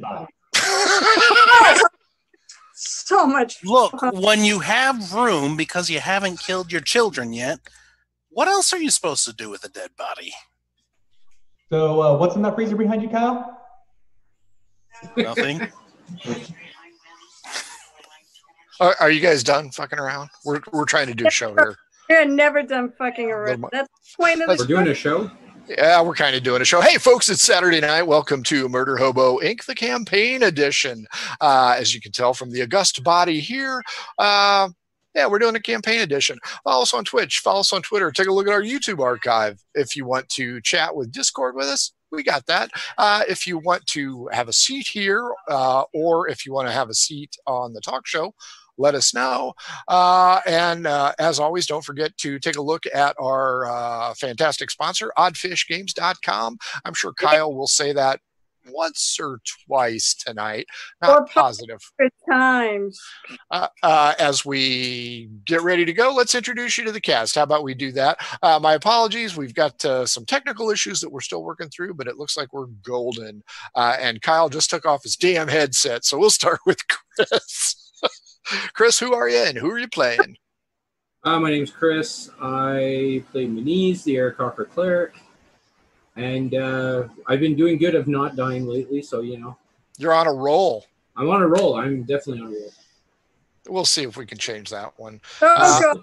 body. so much. Look, when you have room because you haven't killed your children yet, what else are you supposed to do with a dead body? So, uh, what's in that freezer behind you, Kyle? Nothing. Are, are you guys done fucking around? We're we're trying to do a show here. You're never done fucking around. That's the point of the We're doing a show. Yeah, we're kind of doing a show. Hey, folks, it's Saturday night. Welcome to Murder Hobo Inc., the campaign edition. Uh, as you can tell from the august body here, uh, yeah, we're doing a campaign edition. Follow us on Twitch, follow us on Twitter, take a look at our YouTube archive. If you want to chat with Discord with us, we got that. Uh, if you want to have a seat here, uh, or if you want to have a seat on the talk show, let us know. Uh, and uh, as always, don't forget to take a look at our uh, fantastic sponsor, oddfishgames.com. I'm sure Kyle will say that once or twice tonight, Or not po- positive. Times. Uh, uh, as we get ready to go, let's introduce you to the cast. How about we do that? Uh, my apologies. We've got uh, some technical issues that we're still working through, but it looks like we're golden. Uh, and Kyle just took off his damn headset. So we'll start with Chris. Chris, who are you and who are you playing? Uh, my name's Chris. I play Maniz, the Aarakocra cleric, and uh, I've been doing good of not dying lately. So you know, You're on a roll. I'm on a roll. I'm definitely on a roll. We'll see if we can change that one. Oh, Uh, God.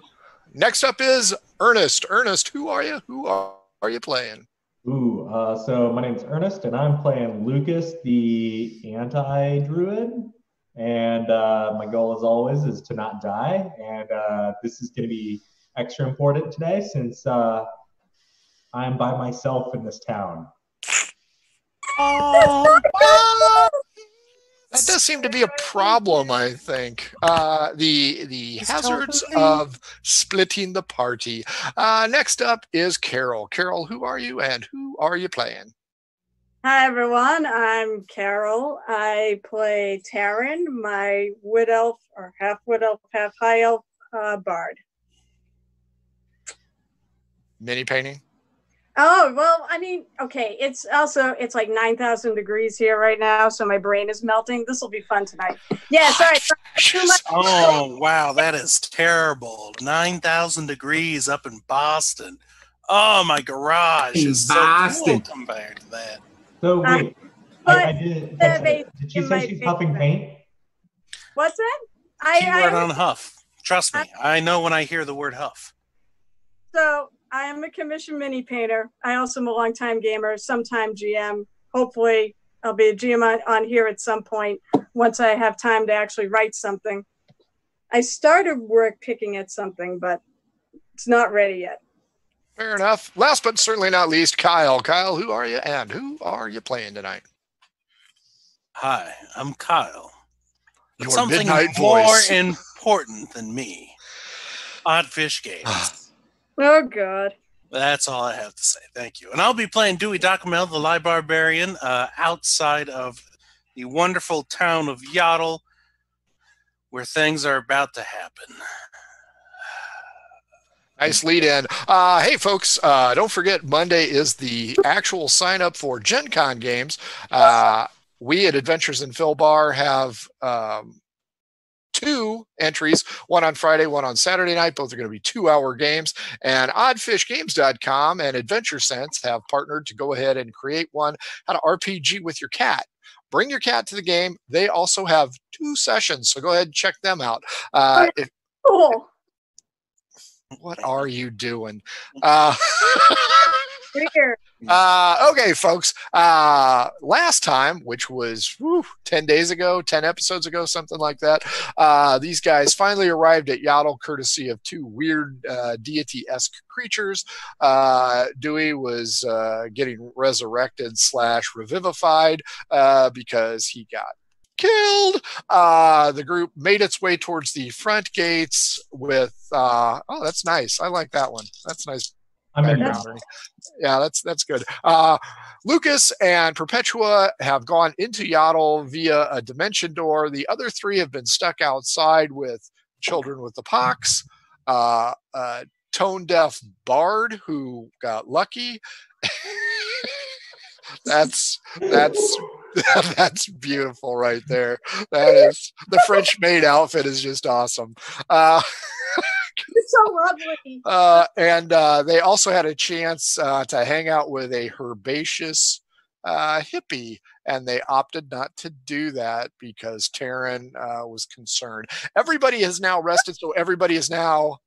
Next up is Ernest. Ernest, who are you? Who are, are you playing? Ooh, uh, so my name's Ernest, and I'm playing Lucas, the anti-druid. And uh, my goal, as always, is to not die. And uh, this is going to be extra important today since uh, I'm by myself in this town. That does seem to be a problem, I think. Uh, the the It's hazards totally- of splitting the party. Uh, next up is Carol. Carol, who are you and who are you playing? Hi, everyone. I'm Carol. I play Taryn, my wood elf or half wood elf, half high elf uh, bard. Mini painting. Oh, well, I mean, okay. It's also, it's like 9,000 degrees here right now. So my brain is melting. This will be fun tonight. Yeah, sorry. Too much. Oh, wow, that is terrible. 9,000 degrees up in Boston. Oh, my garage In is so Boston. cool compared to that. So Uh, wait, but I, I did. the that's- base Did she say she's puffing basement. paint? What's that? I, Keyword I on huff. Trust me, I know when I hear the word huff. So I am a commissioned mini painter. I also am a longtime gamer, sometime GM. Hopefully, I'll be a GM on, on here at some point once I have time to actually write something. I started work picking at something, but it's not ready yet. Fair enough. Last but certainly not least, Kyle. Kyle, who are you and who are you playing tonight? Hi, I'm Kyle. But Your something midnight more voice. important than me. Oddfish Games. Oh God! That's all I have to say. Thank you. And I'll be playing Dewey Docamel, the Lie Barbarian, uh, outside of the wonderful town of Yottle, where things are about to happen. Nice lead in. Uh, hey, folks, uh, don't forget Monday is the actual sign up for Gen Con games. Uh, we at Adventures in Philbar have um, two entries one on Friday, one on Saturday night. Both are going to be two hour games. And oddfishgames.com and Adventure Sense have partnered to go ahead and create one how to RPG with your cat. Bring your cat to the game. They also have two sessions, so go ahead and check them out. Uh, if, Cool. What are you doing? Uh, uh, okay, folks. Uh, last time, which was whew, 10 days ago, 10 episodes ago, something like that, uh, these guys finally arrived at Yottle courtesy of two weird uh, deity esque creatures. Uh, Dewey was uh, getting resurrected slash revivified uh, because he got killed. Uh, the group made its way towards the front gates with, uh, oh, that's nice. I like that one. That's nice I'm in background. Yeah, that's that's good. Uh, Lucas and Perpetua have gone into Yottle via a dimension door. The other three have been stuck outside with children with the pox, uh, a tone deaf bard who got lucky. that's that's That's beautiful right there. That is the French maid outfit is just awesome. Uh, It's so lovely. uh, and uh, they also had a chance uh, to hang out with a herbaceous uh, hippie, and they opted not to do that because Taryn uh, was concerned. Everybody has now rested, so everybody is now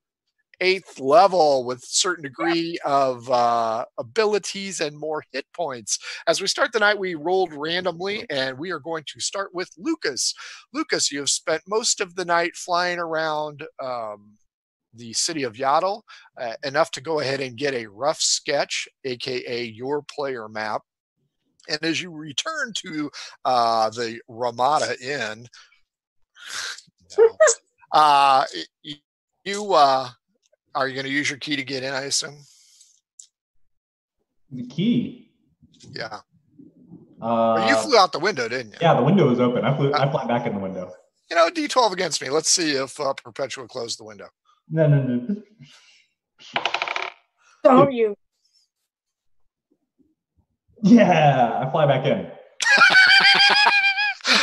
eighth level with certain degree of uh, abilities and more hit points. As we start the night, we rolled randomly, and we are going to start with Lucas. Lucas, you have spent most of the night flying around. Um, the city of Yottle, uh, enough to go ahead and get a rough sketch, aka your player map. And as you return to uh, the Ramada Inn, no, uh, you uh, are you going to use your key to get in? I assume. The key. Yeah. Uh, Or you flew out the window, didn't you? yeah, the window was open. I flew. I fly back in the window. You know, D12 against me. Let's see if uh, Perpetua closed the window. No, no, no. Don't you? Yeah, I fly back in.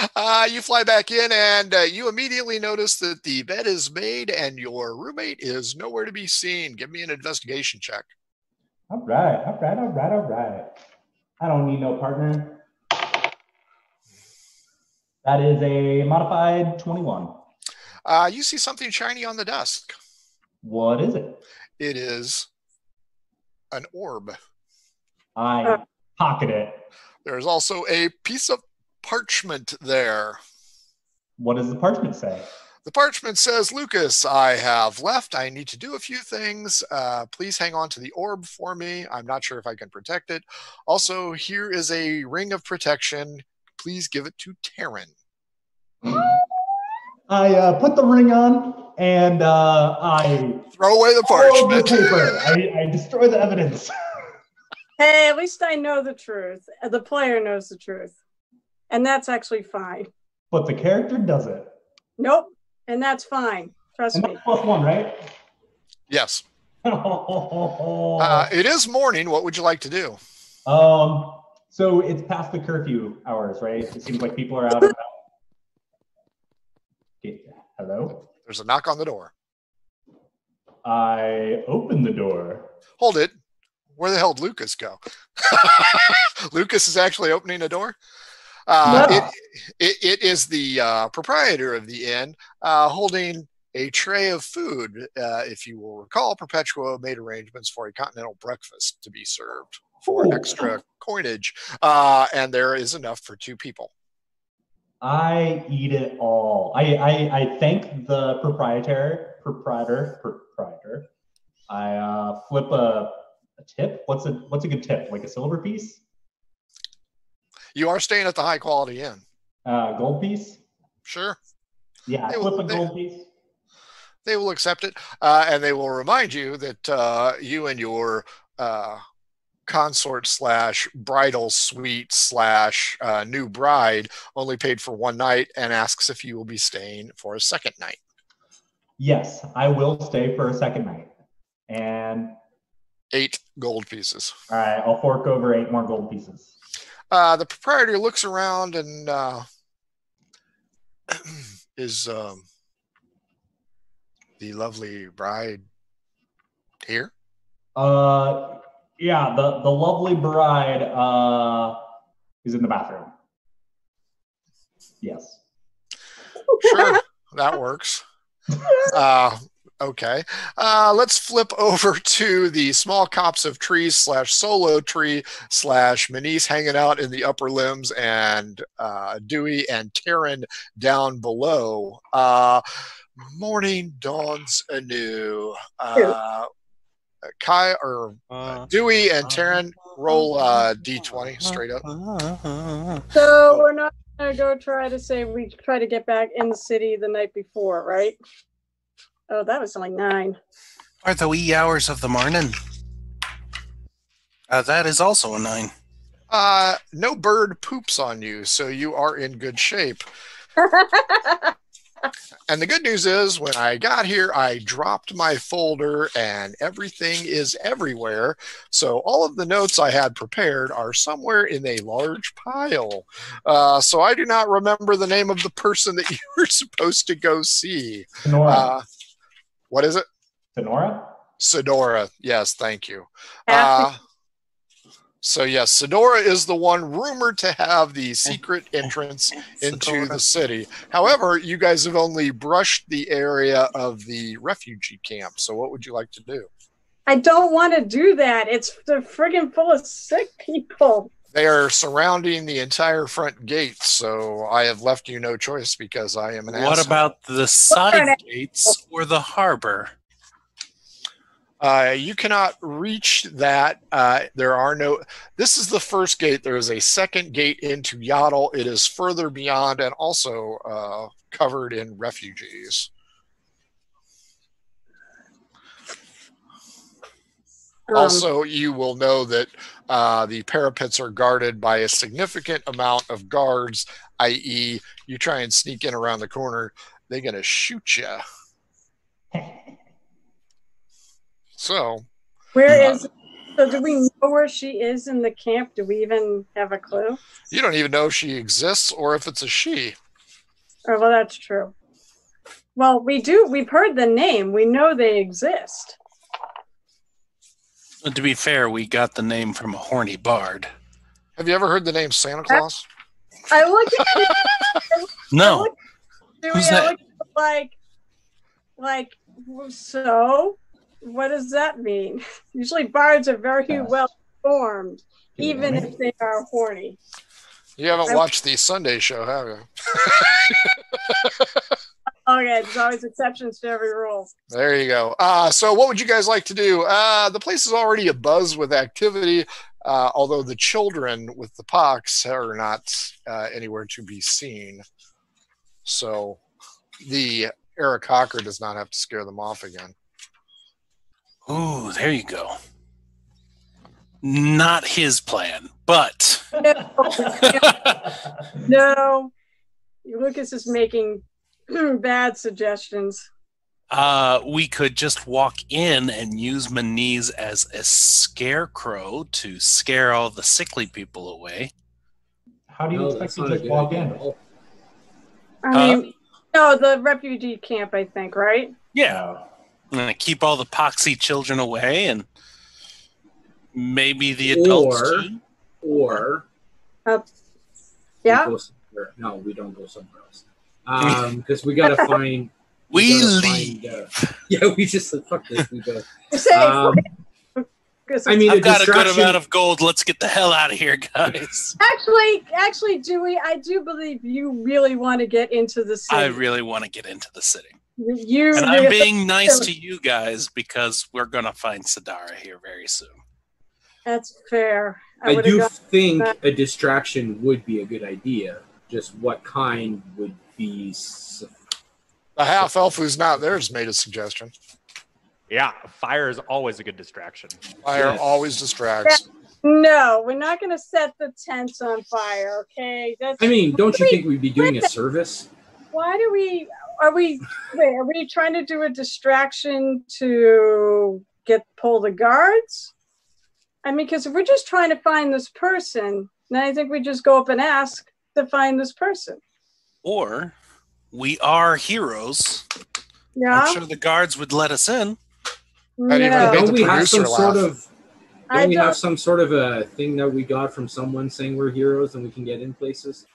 uh, you fly back in, and uh, you immediately notice that the bed is made, and your roommate is nowhere to be seen. Give me an investigation check. All right, all right, all right, all right. I don't need no partner. That is a modified 21. Uh, you see something shiny on the desk. What is it? It is an orb. I pocket it. There's also a piece of parchment there. What does the parchment say? The parchment says, Lucas, I have left. I need to do a few things. Uh, please hang on to the orb for me. I'm not sure if I can protect it. Also, here is a ring of protection. Please give it to Taryn. I uh, put the ring on and uh, I Throw away the throw the parchment. paper. I, I destroy the evidence. Hey, at least I know the truth. The player knows the truth. And that's actually fine. But the character doesn't. Nope. And that's fine. Trust And me. that's plus one, right? Yes. uh, Uh, it is morning. What would you like to do? um, so it's past the curfew hours, right? It seems like people are out and about. Okay, Hello? There's a knock on the door. I open the door. Hold it. Where the hell did Lucas go? Lucas is actually opening a door. Uh, Yeah. it, it, it is the uh, proprietor of the inn uh, holding a tray of food. Uh, if you will recall, Perpetua made arrangements for a continental breakfast to be served for Ooh. extra coinage, uh, and there is enough for two people. I eat it all. I, I, I thank the proprietor, proprietor, proprietor. I uh, flip a, a tip. What's a what's a good tip? Like a silver piece, You are staying at the high quality inn. uh, gold piece. Sure. Yeah, They will- flip a they- gold piece. they will accept it uh, and they will remind you that uh, you and your uh, consort slash bridal suite slash uh, new bride only paid for one night and asks if you will be staying for a second night Yes, I will stay for a second night. And eight gold pieces all right, I'll fork over eight more gold pieces. Uh, the proprietor looks around and uh, is um, the lovely bride here Uh, yeah, the the lovely bride uh is in the bathroom. Yes. sure that works uh, okay. Uh, let's flip over to the small copse of trees slash solo tree slash Manise hanging out in the upper limbs and uh, dewey and Taryn down below. Uh, morning dawns anew. Uh, kai or Uh, dewey and Taryn roll uh, d20 straight up. So we're not gonna go try to say we try to get back in the city the night before, right? Oh, that was only nine. Are the wee hours of the morning? Uh, that is also a nine. uh, no bird poops on you so you are in good shape And the good news is, when I got here, I dropped my folder and everything is everywhere. So all of the notes I had prepared are somewhere in a large pile. Uh, so I do not remember the name of the person that you were supposed to go see. Uh, what is it? Sonora? Sedora. Yes, thank you. Uh, so yes, Sedora is the one rumored to have the secret entrance into the city. However, you guys have only brushed the area of the refugee camp. So what would you like to do? I don't want to do that. It's they're friggin' full of sick people. They are surrounding the entire front gate, so I have left you no choice because I am an What asshole. about the side gates or the harbor? Uh, you cannot reach that. Uh, there are no. This is the first gate. There is a second gate into Yottle. It is further beyond and also uh, covered in refugees. Um, also, you will know that uh, the parapets are guarded by a significant amount of guards, i.e., you try and sneak in around the corner, they're going to shoot you. So, where is? So do we know where she is in the camp? Do we even have a clue? you don't even know if she exists or if it's a she. Oh, well, that's true. Well, we do. We've heard the name. We know they exist. To be fair, we got the name from a horny bard. Have you ever heard the name Santa Claus? I look at No, do Who's that? look like like so? What does that mean? Usually, bards are very Yes. well formed, even Yeah. if they are horny. You haven't I- watched the Sunday show, have you? Okay, there's always exceptions to every rule. There you go. Uh, so, what would you guys like to do? Uh, the place is already abuzz with activity, uh, although the children with the pox are not uh, anywhere to be seen. So, the Aarakocra does not have to scare them off again. Ooh, there you go. Not his plan, but No, Lucas is making bad suggestions. uh, we could just walk in and use Maniz as a scarecrow to scare all the sickly people away. How do you No, expect to just walk in? I Huh? mean, no, the refugee camp, I think, right? Yeah, Oh. and keep all the poxy children away, and maybe the adults Or- too. Or Uh, we yeah. go No, we don't go somewhere else. Um, because we gotta find. We gotta leave. find, uh, yeah, we just said fuck this. We go. Um, I mean, I've got a good amount of gold. Let's get the hell out of here, guys. actually, actually, Dewey, I do believe you really want to get into the city. I really want to get into the city. you And I'm being nice to you guys because we're going to find Sadara here very soon. That's fair. I, I do think a distraction would be a good idea. Just what kind would be? The half elf who's not there has made a suggestion. Yeah, fire is always a good distraction. Fire Yes. always distracts. No, we're not going to set the tents on fire. Okay. That's. I mean, don't you Wait, think we'd be doing a wait. service? why do we? Are we? Wait, are we trying to do a distraction to get pull the guards? I mean, because if we're just trying to find this person, then I think we just go up and ask to find this person. Or we are heroes. Yeah. I'm sure the guards would let us in. How No. Don't we have producer some sort of? Don't we don't. have some sort of a thing that we got from someone saying we're heroes and we can get in places?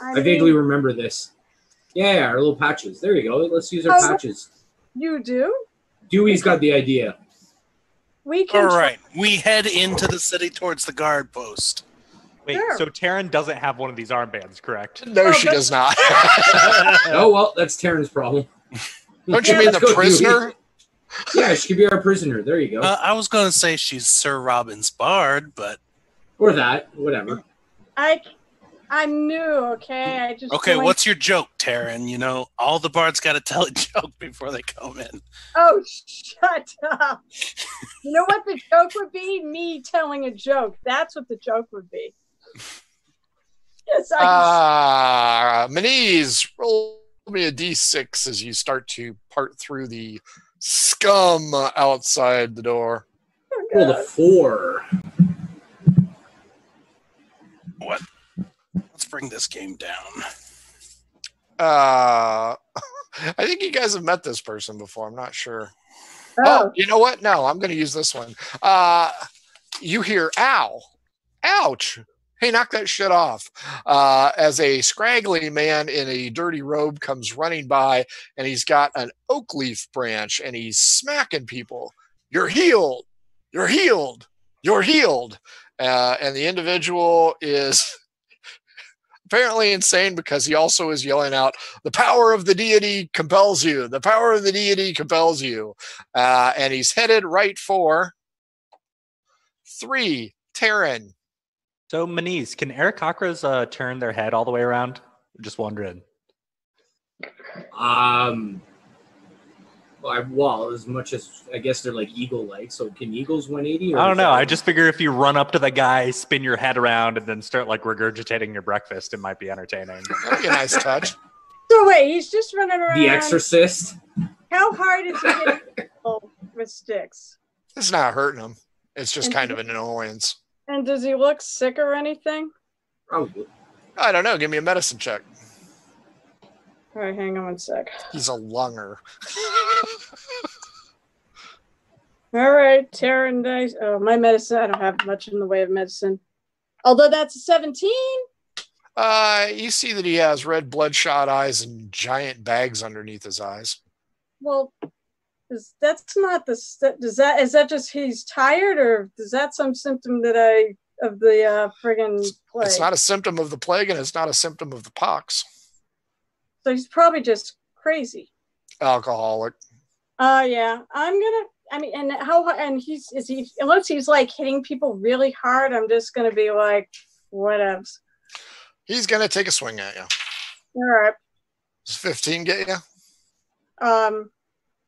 I I vaguely mean, remember this. Yeah, our little patches. There you go. Let's use our Oh, patches. you do. Dewey's got the idea. We can. All try- We head into the city towards the guard post. Wait, Sure. so Taryn doesn't have one of these armbands, correct? No, Oh, she but- does not. Oh well, that's Taryn's problem. Don't you Yeah, mean the prisoner? Yeah, she could be our prisoner. There you go. Uh, I was going to say she's Sir Robin's bard, but or that, whatever. I. I'm new. Okay. I just. okay, joined- what's your joke, Taryn? You know, all the bards got to tell a joke before they come in. Oh, shut up. you know what the joke would be? Me telling a joke. That's what the joke would be. Yes, I. Uh, Maniz, roll Roll me a d6 as you start to part through the scum outside the door. Roll a four. What? Let's bring this game down. Uh, I think you guys have met this person before. I'm not sure. Oh, Oh, you know what? No, I'm going to use this one. Uh, you hear "ow, ouch." Hey, knock that shit off. Uh, as a scraggly man in a dirty robe comes running by, and he's got an oak leaf branch, and he's smacking people. You're healed. You're healed. You're healed. Uh, and the individual is apparently insane because he also is yelling out, "The power of the deity compels you. The power of the deity compels you." Uh, and he's headed right for three. Taryn. So, Maniz, can Aarakocras uh, turn their head all the way around? Just wondering. Um. Well, I, well, as much as I guess they're like eagle-like. So can eagles 180? Or I don't know. that- I just figure if you run up to the guy, spin your head around, and then start like regurgitating your breakfast, it might be entertaining. That'd be a nice touch. so wait, he's just running around. the Exorcist. How hard is he hitting people with sticks? It's not hurting him. It's just And kind of an annoyance. And does he look sick or anything? Probably. I don't know. Give me a medicine check. All right, hang on one sec. He's a lunger. All right, Taryn dice. Oh, my medicine. I don't have much in the way of medicine. Although that's a 17. Uh, you see that he has red bloodshot eyes and giant bags underneath his eyes. Well, is, that's not the. Does that is that just he's tired, or is that some symptom that I of the uh friggin' plague? It's not a symptom of the plague, and it's not a symptom of the pox. so he's probably just crazy. Alcoholic. Uh, yeah. I'm gonna. I mean, and how? And he's is he unless he's like hitting people really hard. I'm just gonna be like, whatevs. He's gonna take a swing at you. All right. Does 15 get you? Um,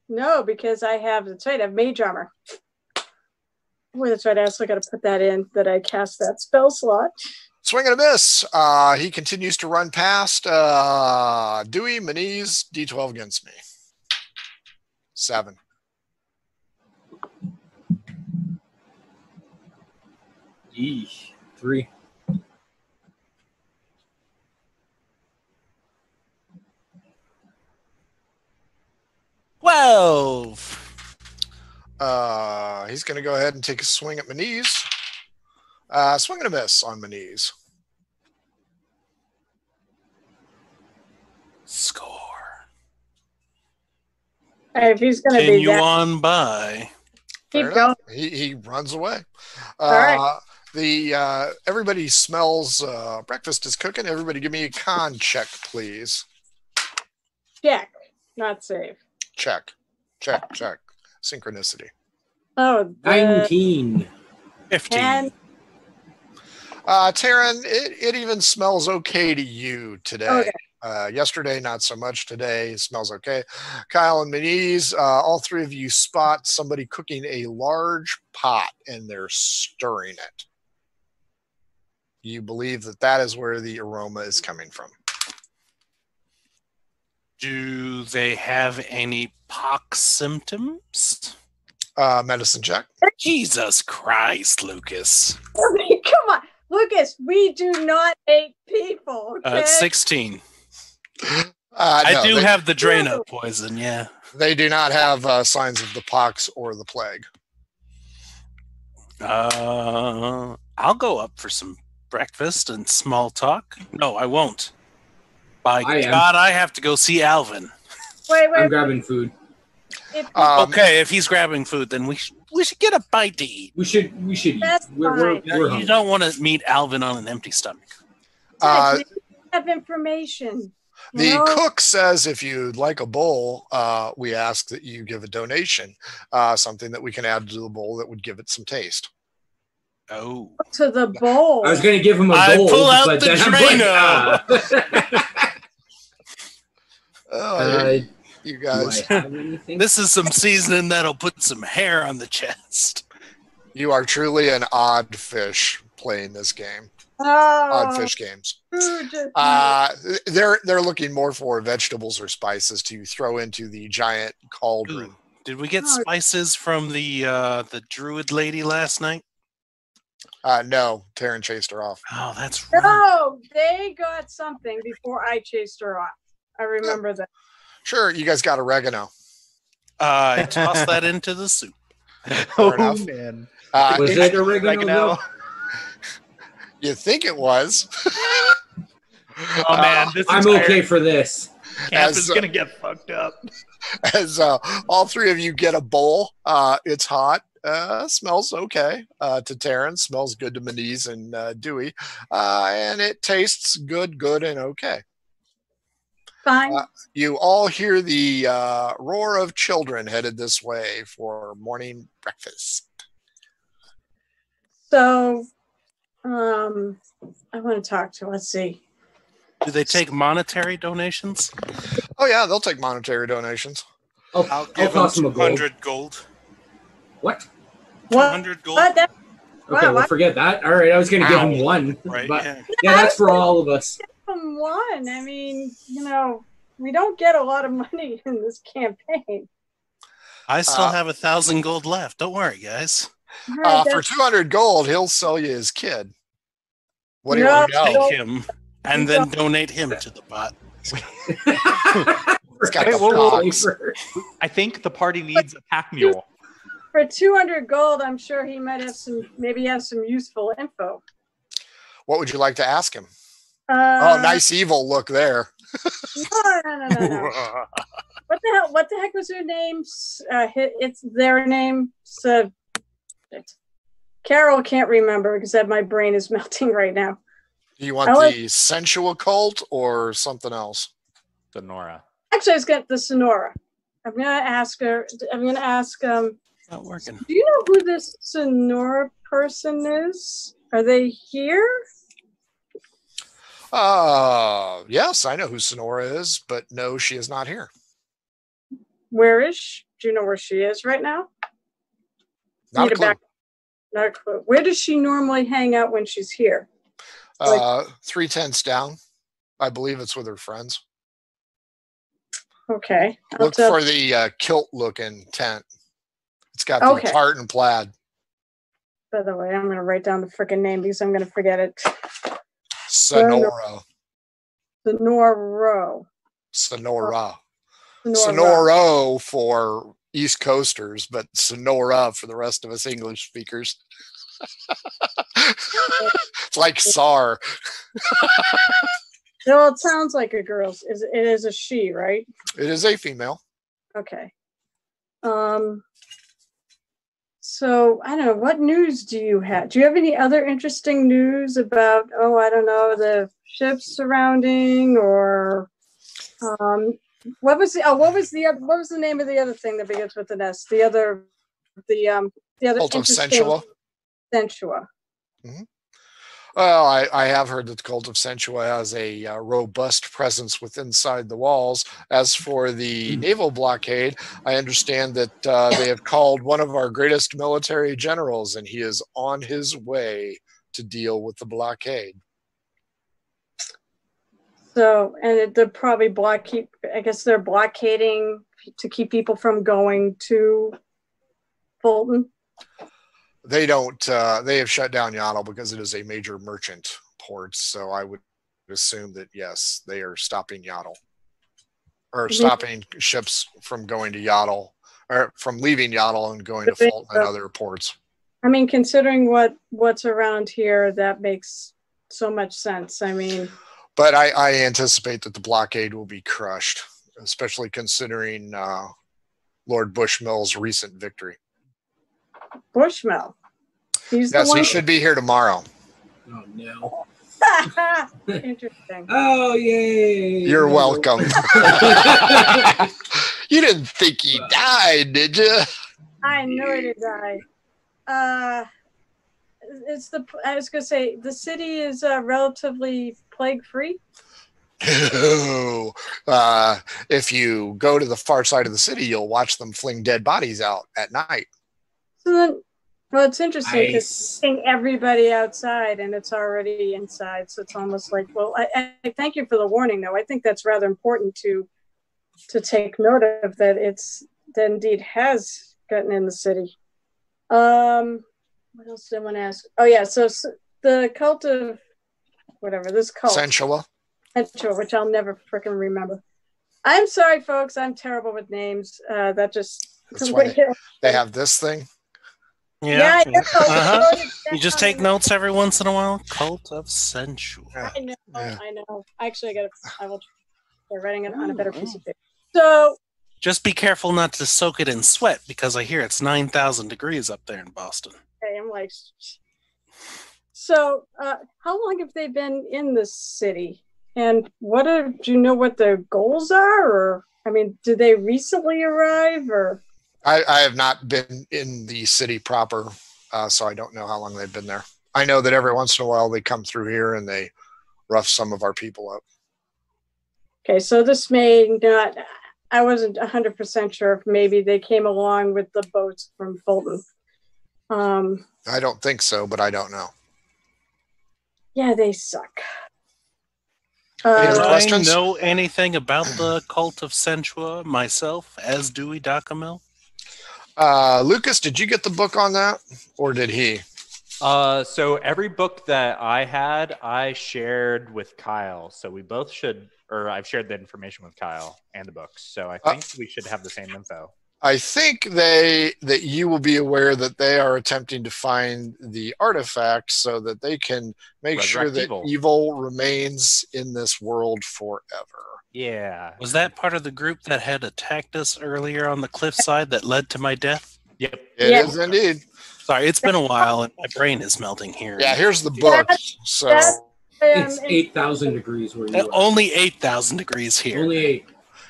no, because I have that's right. I have mage armor. Boy, that's right. I also got to put that in that I cast that spell slot. Swing and a miss. Uh, he continues to run past. Uh, Dewey, Maniz, D12 against me. Seven. Yeesh. Three. Twelve. Uh, he's going to go ahead and take a swing at Maniz. Uh, swing and a miss on Maniz. Score. Hey, if he's gonna be Continue that, on by. keep going. He, he runs away. Uh, right. The uh, everybody smells uh, breakfast is cooking. Everybody, give me a con check, please. Check, not save. Check, check, check. Synchronicity. Oh, 19. Fifteen. ten. Uh, Taryn, it, it even smells okay to you today. Okay. Uh, yesterday, not so much. Today, it smells okay. Kyle and Maniz, uh, all three of you spot somebody cooking a large pot and they're stirring it. You believe that that is where the aroma is coming from. Do they have any pox symptoms? Uh, medicine check. Jesus Christ, Lucas. Come on, Lucas. We do not hate people. Uh, Okay? it's 16. Uh, I no, do they, have the Drano poison, yeah. they do not have uh, signs of the pox or the plague. Uh, I'll go up for some breakfast and small talk. No, I won't. By I am. God, I have to go see Alvin. Wait, I'm grabbing food. If, Um, okay, if he's grabbing food, then we sh- we should get a bite to eat. We should we should eat. That's We're, we're, fine. we're you hungry. don't want to meet Alvin on an empty stomach. Uh, Guys, have information. The know? cook says if you'd like a bowl, uh, we ask that you give a donation, uh, something that we can add to the bowl that would give it some taste. Oh, to the bowl. I was gonna give him a I gold, pull out but the then I'm like, Drano. Oh, you guys, I have anything? this is some seasoning that'll put some hair on the chest. you are truly an odd fish playing this game. Oh, Odd Fish Games. who Uh, they're they're looking more for vegetables or spices to throw into the giant cauldron. Ooh, Did we get Oh. spices from the uh, the druid lady last night? Uh, no, Taryn chased her off. Oh, that's right. no, they got something before I chased her off. I remember that. Sure, you guys got oregano. Uh, I tossed that into the soup. oh enough. man. Uh, Was it- it oregano? Oregano. you think it was? Oh man, this I'm entire okay for this. camp As, is uh, gonna get fucked up. As uh, all three of you get a bowl, uh, it's hot. Uh, smells okay uh, to Taryn. Smells good to Manise and uh, Dewey, uh, and it tastes good, good, and okay. Fine. Uh, You all hear the uh, roar of children headed this way for morning breakfast. so, um, I want to talk to. Let's see. Do they take monetary donations? Oh yeah, they'll take monetary donations. I'll, I'll I'll give them toss him a gold. 200 gold. What? What? 200 gold. What? That, Okay, Wow, we'll I- forget that. All right, I was going to give Ow. him one, Right. but yeah. yeah, that's for all of us. From one. I mean, you know, we don't get a lot of money in this campaign. I still Uh, have a thousand gold left. Don't worry, guys. All right, Uh, for two hundred gold, he'll sell you his kid. What do you want to. Take him and then donate him to the pot. It's got Wait, the whoa, whoa, I think the party needs a pack mule. for 200 gold, I'm sure he might have some, maybe have some useful info. What would you like to ask him? Uh, oh, nice evil look there. No, no, no, no, no. what the hell? What the heck was their names? Uh, it's their name. So, Carol can't remember because that my brain is melting right now. Do you want I like- the sensual cult or something else? The Sonora. Actually, I was getting the Sonora. I'm gonna ask her. I'm gonna ask. Um, Not working. do you know who this Sonora person is? Are they here? Uh, yes, I know who Sonora is, but no, she is not here. Where is she? Do you know where she is right now? Not Need a clue. back- Not a clue. Where does she normally hang out when she's here? Uh, three tenths down. I believe it's with her friends. Okay. I'll Look tell- for the uh, kilt looking tent. It's got the Okay. tartan plaid. By the way, I'm gonna write down the freaking name because I'm gonna forget it. Sonora. Sonoro. Sonora. Sonora. Sonoro for East Coasters, but Sonora for the rest of us English speakers. it's like SAR. No, it sounds like a girl's. Is it is a she, right? It is a female. Okay. Um. So I don't know. What news do you have? Do you have any other interesting news about? Oh, I don't know the ships surrounding or. Um. What was the? Oh, what was the? What was the name of the other thing that begins with an S? The other. The um. The other. Cult of interesting- Sensual. Sensual. Well, I, I have heard that the cult of Sentua has a uh, robust presence within inside the walls. As for the naval blockade, I understand that uh, they have called one of our greatest military generals, and he is on his way to deal with the blockade. So, and it- they're probably block keep. I guess they're blockading to keep people from going to Fulton. They don't. Uh, they have shut down Yottle because it is a major merchant port. So I would assume that yes, they are stopping Yottle or Mhm. stopping ships from going to Yottle or from leaving Yottle and going to But Fulton and other ports. I mean, considering what what's around here, that makes so much sense. I mean, But I, I anticipate that the blockade will be crushed, especially considering uh, Lord Bushmill's recent victory. Bushmill. He's Yes, the one. he should be here tomorrow. Oh no! Interesting. Oh yay! You're welcome. you didn't think he died, did you? I knew it is I. Uh, it's the. I was gonna say the city is uh, relatively plague free. Uh, if you go to the far side of the city, you'll watch them fling dead bodies out at night. So then, Well, it's interesting because everybody outside and it's already inside. So it's almost like, well, I, I thank you for the warning, though. I think that's rather important to to take note of that it's that indeed has gotten in the city. Um, what else did I want to ask? Oh yeah, so, s the cult of whatever this cult, Sensual. Sensual, which I'll never freaking remember. I'm sorry, folks. I'm terrible with names. Uh, that just That's why they, they have this thing. Yeah, I know. Uh-huh. You just take notes every once in a while. Cult of sensual. I know. Yeah. I know. Actually, I got. to I will. They're writing it on a better piece of paper. So Just be careful not to soak it in sweat because I hear it's 9,000 degrees up there in Boston. okay, I'm like. So, uh, how long have they been in this city? And what are, do you know what their goals are? Or, I mean, did they recently arrive or? I, I have not been in the city proper, uh, so I don't know how long they've been there. I know that every once in a while they come through here and they rough some of our people up. Okay, so this may not, I wasn't 100% sure if maybe they came along with the boats from Fulton. Um, I don't think so, but I don't know. yeah, they suck. Any Do Uh, I questions? know anything about the cult of Sentua myself as Dewey Docamel? Uh, Lucas, did you get the book on that, or did he? Uh, so every book that I had, I shared with Kyle. So we both should, or I've shared the information with Kyle and the books. So I Uh, think we should have the same info. I think they that you will be aware that they are attempting to find the artifacts so that they can make sure that evil. evil remains in this world forever. Yeah. Was that part of the group that had attacked us earlier on the cliffside that led to my death? Yep. It is Yeah. indeed. Sorry, it's been a while and my brain is melting here. Yeah, here's the book. So That's- It's um, 8,000 degrees where you. Only 8,000 degrees here. Only eight.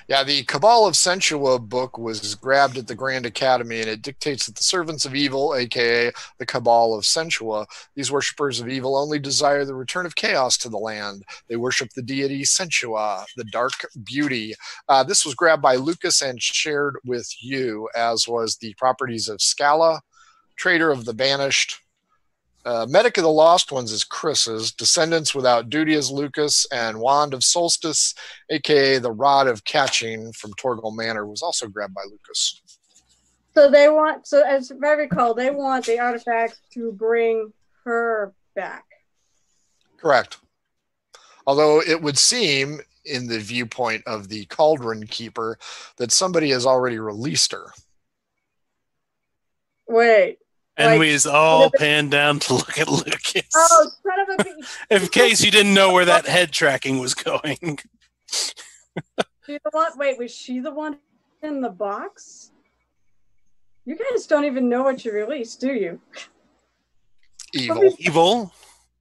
Yeah, the Cabal of Sentua book was grabbed at the Grand Academy, and it dictates that the servants of evil, aka the Cabal of Sentua, these worshippers of evil only desire the return of chaos to the land. They worship the deity Sentua, the dark beauty. Uh, this was grabbed by Lucas and shared with you, as was the properties of Scala, Trader of the Banished. Uh, Medic of the Lost Ones is Chris's. Descendants Without Duty is Lucas. And Wand of Solstice, aka the Rod of Catching from Torgal Manor, was also grabbed by Lucas. So they want, so as I recall, they want the artifacts to bring her back. Correct. Although it would seem, in the viewpoint of the Cauldron Keeper, that somebody has already released her. Wait. And like- we all panned down to look at Lucas. Oh, son of a bitch. In case you didn't know where that head tracking was going. She the one, wait, was she the one in the box? You guys don't even know what you released, do you? Evil. Evil.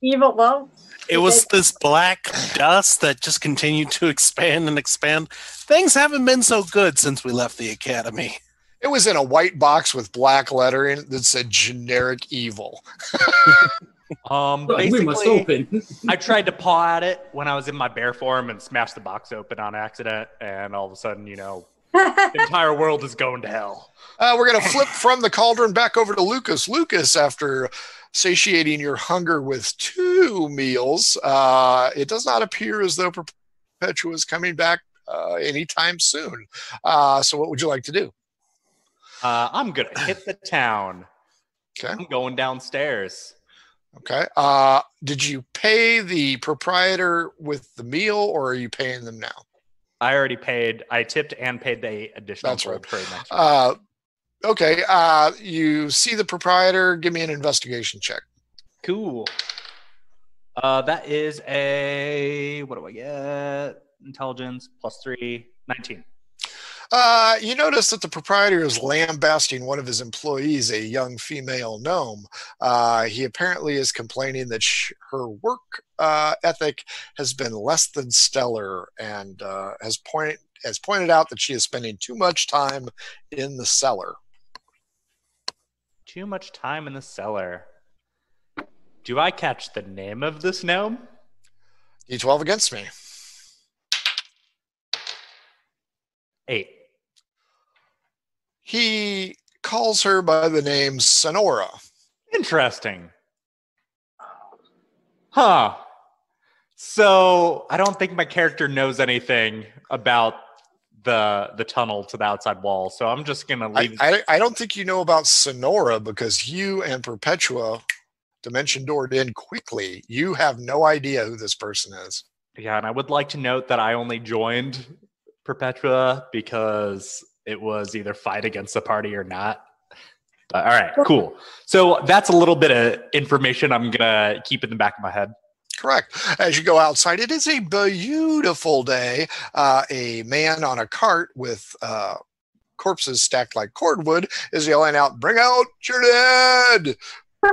Evil, well, It was this black dust that just continued to expand and expand. Things haven't been so good since we left the academy. It was in a white box with black lettering that said generic evil. Um, we must open. I tried to paw at it when I was in my bear form and smashed the box open on accident, and all of a sudden, you know, the entire world is going to hell. Uh, we're going to flip from the cauldron back over to Lucas. Lucas, after satiating your hunger with two meals, uh, it does not appear as though Perpetua is coming back uh, anytime soon. Uh, so, what would you like to do? Uh, I'm gonna hit the town. Okay. I'm going downstairs. Okay. Uh, did you pay the proprietor with the meal, or are you paying them now? I already paid. I tipped and paid the additional That's for Uh, okay. Uh, you see the proprietor. Give me an investigation check. Cool. Uh, that is a what do I get? Intelligence plus three, 19. Uh, you notice that the proprietor is lambasting one of his employees, a young female gnome. Uh, he apparently is complaining that sh- her work uh, ethic has been less than stellar, and uh, has point has pointed out that she is spending too much time in the cellar. Too much time in the cellar. Do I catch the name of this gnome? D12 against me. Eight. He calls her by the name Sonora. Interesting. Huh. So I don't think my character knows anything about the the tunnel to the outside wall. So I'm just gonna I, leave. I, I don't think you know about Sonora because you and Perpetua dimension doored in quickly. You have no idea who this person is. yeah, and I would like to note that I only joined Perpetua because it was either fight against the party or not. But, all right, cool. So that's a little bit of information I'm gonna keep in the back of my head. Correct. As you go outside, it is a beautiful day. Uh, a man on a cart with uh, corpses stacked like cordwood is yelling out, Bring out your dead!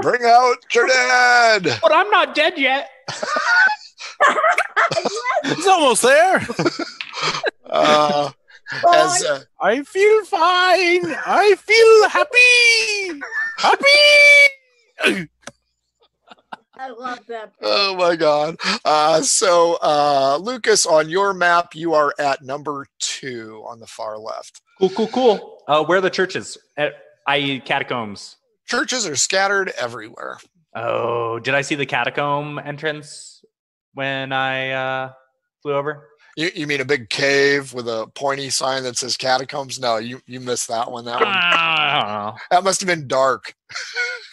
Bring out your dead! But I'm not dead yet. It's almost there. Uh, as, uh, I feel fine. I feel happy. Happy. I love that. oh my God. Uh, so, uh, Lucas, on your map, you are at number two on the far left. Cool, cool, cool. Uh, where are the churches? At, i.e., catacombs. Churches are scattered everywhere. Oh, did I see the catacomb entrance when I uh, flew over? You, you mean a big cave with a pointy sign that says catacombs? No, you, you missed that one. That one. I That must have been dark.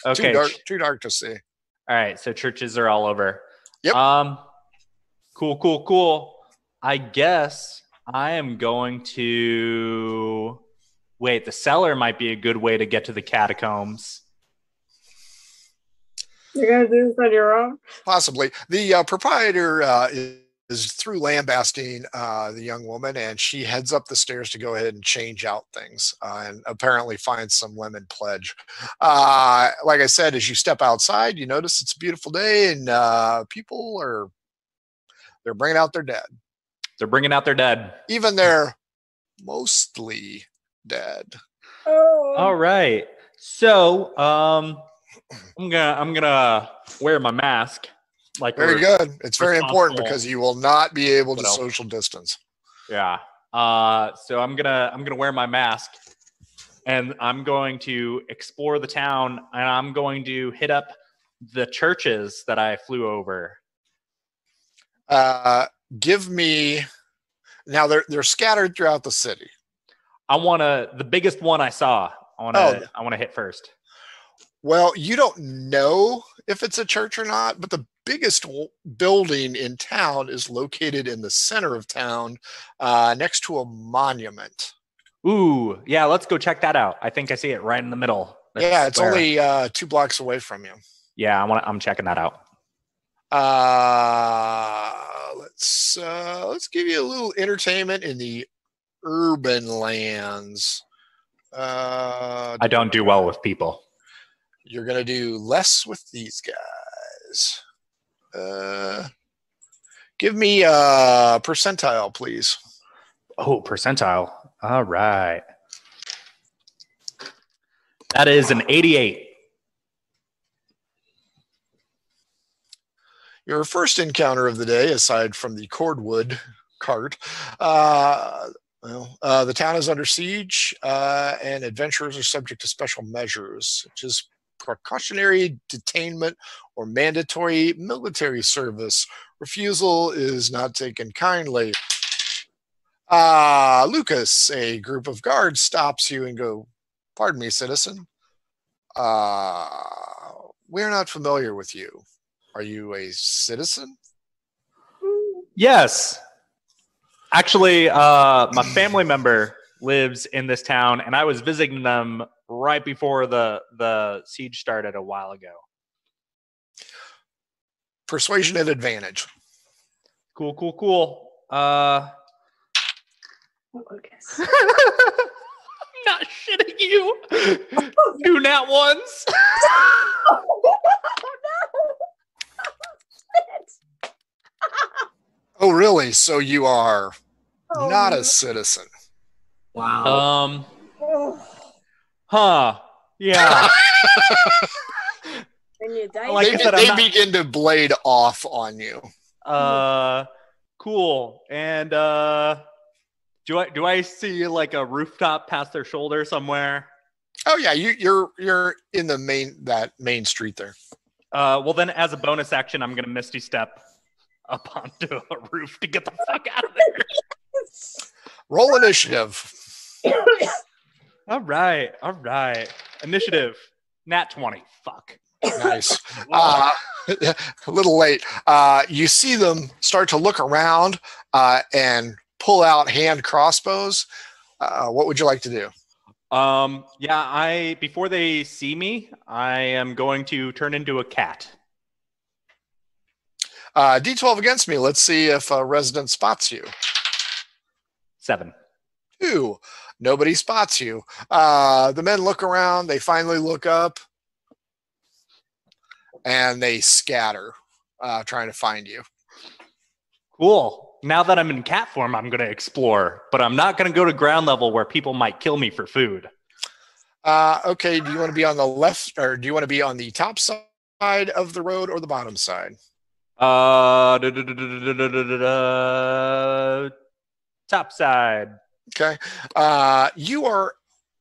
don't. Too Okay. dark. Too dark to see. All right. So churches are all over. Yep. Um. Cool. Cool. Cool. I guess I am going to wait. The cellar might be a good way to get to the catacombs. You're gonna do this on your own? Possibly. The uh, proprietor uh, is, is through lambasting uh, the young woman, and she heads up the stairs to go ahead and change out things uh, and apparently finds some lemon pledge. Uh, like I said, as you step outside, you notice it's a beautiful day and uh, people are they're bringing out their dead. They're bringing out their dead. Even they're mostly dead. Oh. All right. So, um, I'm gonna I'm gonna wear my mask. Like Very good. It's very important because you will not be able to social distance. Yeah. Uh, so I'm gonna I'm gonna wear my mask, and I'm going to explore the town, and I'm going to hit up the churches that I flew over. Uh, give me now. They're they're scattered throughout the city. I want to the biggest one I saw. I want to Oh. I want to hit first. Well, you don't know if it's a church or not, but the biggest w- building in town is located in the center of town, uh, next to a monument. Ooh, yeah. Let's go check that out. I think I see it right in the middle. That's yeah, it's where- only uh, two blocks away from you. Yeah, I want. I'm checking that out. Uh, let's uh, let's give you a little entertainment in the urban lands. Uh, I don't do well with people. You're gonna do less with these guys. Uh, give me a percentile, please. Oh, percentile. All right. That is an 88. Your first encounter of the day, aside from the cordwood cart, uh, well, uh, the town is under siege, uh, and adventurers are subject to special measures, which as precautionary detainment or mandatory military service. Refusal is not taken kindly. Uh, Lucas, a group of guards stops you and go, "Pardon me, citizen. Uh, we're not familiar with you. Are you a citizen?" Yes. Actually, uh, my family member lives in this town, and I was visiting them right before the the siege started a while ago. Persuasion at advantage. Cool, cool, cool. Uh, Lucas. I'm not shitting you. Two nat ones. Oh, really? So you are Oh, not a citizen. Wow. Um, Oh, huh? Yeah. and you died. Like they said, they not- begin to blade off on you. Uh, cool. And uh, do I do I see like a rooftop past their shoulder somewhere? Oh yeah, you, you're you're in the main that main street there. Uh, well, then, as a bonus action, I'm gonna misty step up onto a roof to get the fuck out of there. Roll initiative. all right, all right. Initiative, nat twenty. Fuck. Nice. Uh, a little late. Uh, you see them start to look around uh, and pull out hand crossbows. Uh, what would you like to do? Um, yeah, I before they see me, I am going to turn into a cat. Uh, D12 against me. Let's see if a resident spots you. Seven. Two. Nobody spots you. Uh, the men look around. They finally look up and they scatter uh, trying to find you. Cool. Now that I'm in cat form, I'm going to explore, but I'm not going to go to ground level where people might kill me for food. Uh, okay. Do you want to be on the left or do you want to be on the top side of the road or the bottom side? Uh, top side. Okay. Uh, you are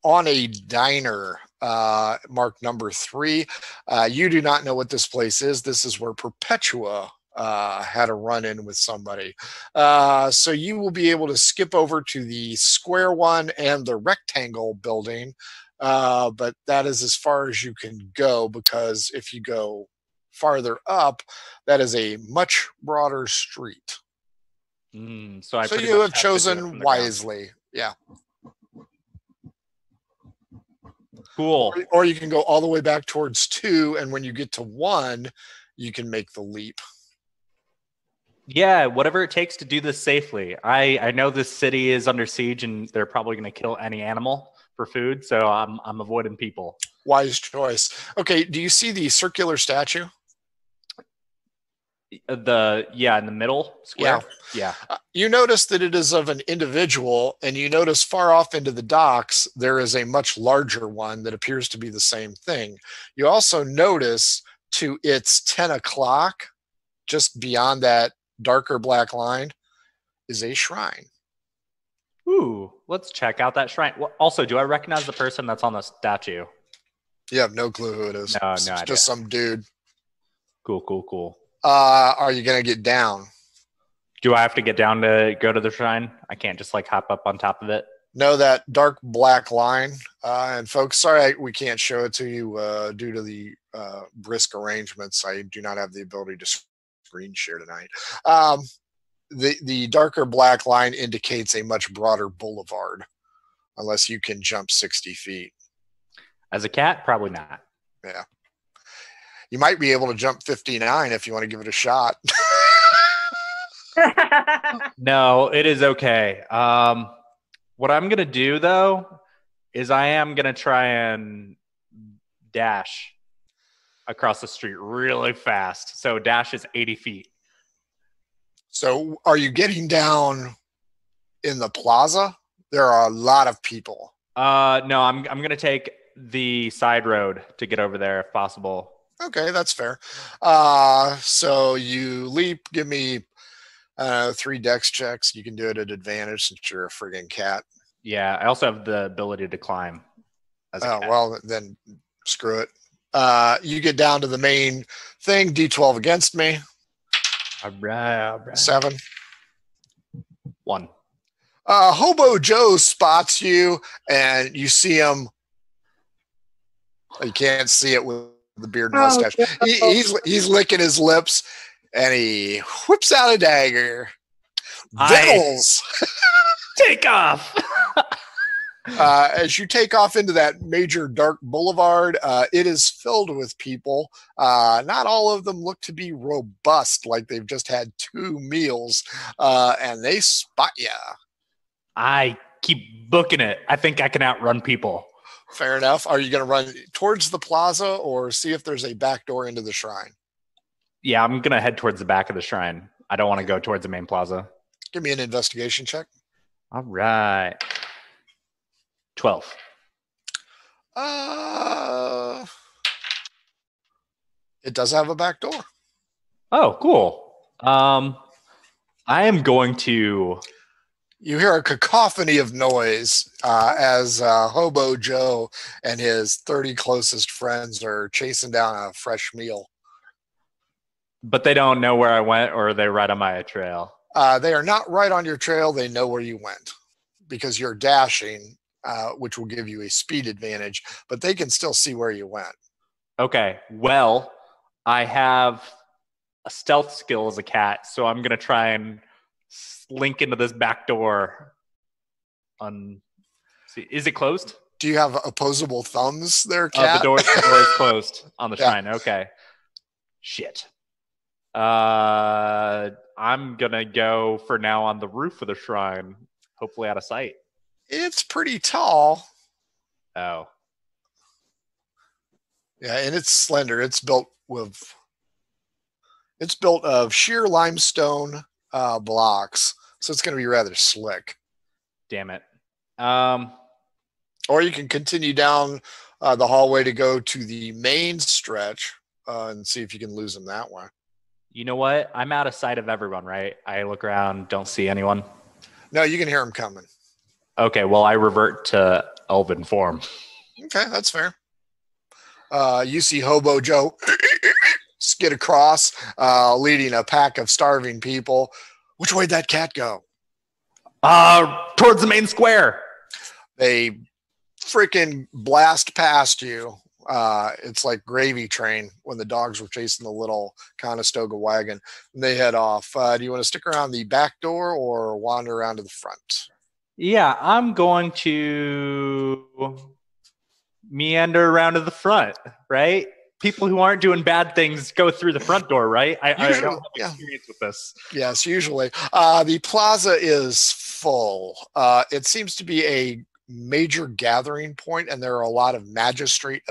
on a diner, uh, marked number three. Uh, you do not know what this place is. This is where Perpetua uh, had a run in with somebody. Uh, so you will be able to skip over to the square one and the rectangle building. Uh, but that is as far as you can go because if you go farther up, that is a much broader street. Mm, so I so you have to do it from chosen the ground. wisely. Yeah. Cool. Or- Or you can go all the way back towards two, and when you get to one, you can make the leap. Yeah, whatever it takes to do this safely. I I know this city is under siege and they're probably going to kill any animal for food, so I'm I'm avoiding people. Wise choice. Okay, do you see the circular statue? The yeah, in the middle square. Yeah. Uh, You notice that it is of an individual, and you notice far off into the docks, there is a much larger one that appears to be the same thing. You also notice to its 10 o'clock, just beyond that darker black line, is a shrine. Ooh, let's check out that shrine. Well, also, do I recognize the person that's on the statue? You have no clue who it is. No, It's no idea. just some dude. Cool, cool, cool. Uh, are you going to get down? Do I have to get down to go to the shrine? I can't just like hop up on top of it. No, that dark black line. Uh, and folks, sorry I, we can't show it to you uh, due to the uh, brisk arrangements. I do not have the ability to screen share tonight. Um, the the darker black line indicates a much broader boulevard, unless you can jump sixty feet. As a cat, probably not. You might be able to jump fifty nine if you want to give it a shot. No, it is okay. Um, what I'm gonna do though is I am gonna try and dash across the street really fast. So dash is 80 feet. so, are you getting down in the plaza? There are a lot of people. Uh, no, I'm I'm gonna take the side road to get over there if possible. Okay, that's fair. Uh, so you leap. Give me uh, three dex checks. You can do it at advantage since you're a friggin' cat. Yeah, I also have the ability to climb. Oh cat. well, then screw it. Uh, you get down to the main thing. D12 against me. All right, all right. Seven. One. Uh, Hobo Joe spots you, and you see him. You can't see it with the beard and Oh, mustache. He, he's he's licking his lips, and he whips out a dagger. Vittles. Take off. uh, as you take off into that major dark boulevard, uh, it is filled with people. Uh, not all of them look to be robust, like they've just had two meals, uh, and they spot you. I keep booking it. I think I can outrun people. Fair enough. Are you going to run towards the plaza or see if there's a back door into the shrine? Yeah, I'm gonna head towards the back of the shrine. I don't want to go towards the main plaza. Give me an investigation check. All right. Twelve. Uh, it does have a back door. Oh, cool. Um, I am going to You hear a cacophony of noise uh, as uh, Hobo Joe and his 30 closest friends are chasing down a fresh meal. But they don't know where I went, or are they right on my trail? Uh, they are not right on your trail. They know where you went because you're dashing, uh, which will give you a speed advantage, but they can still see where you went. Okay. Well, I have a stealth skill as a cat, so I'm gonna try and slink into this back door. On, see, is it closed? Do you have opposable thumbs there, Uh, cat? the door, the door is closed on the Yeah. shrine. Okay. Shit. Uh, I'm gonna go for now on the roof of the shrine, hopefully out of sight. It's pretty tall. Oh, Yeah, and it's slender. It's built with it's built of sheer limestone uh, blocks, so it's going to be rather slick. damn it. Um, Or you can continue down uh, the hallway to go to the main stretch uh, and see if you can lose them that way. you know what? I'm out of sight of everyone, right? I look around, don't see anyone. No, you can hear them coming. Okay, well, I revert to elven form. Okay, that's fair. Uh, you see Hobo Joe skid across, uh, leading a pack of starving people. Which way'd that cat go? Uh, towards the main square. they freaking blast past you. Uh, it's like gravy train when the dogs were chasing the little Conestoga wagon. And they head off. Uh, do you want to stick around the back door or wander around to the front? Yeah, I'm going to meander around to the front, right? People who aren't doing bad things go through the front door, right? I, I don't have yeah. experience with this. Yes, usually. Uh, the plaza is full. Uh, it seems to be a major gathering point, and there are a lot of magistrate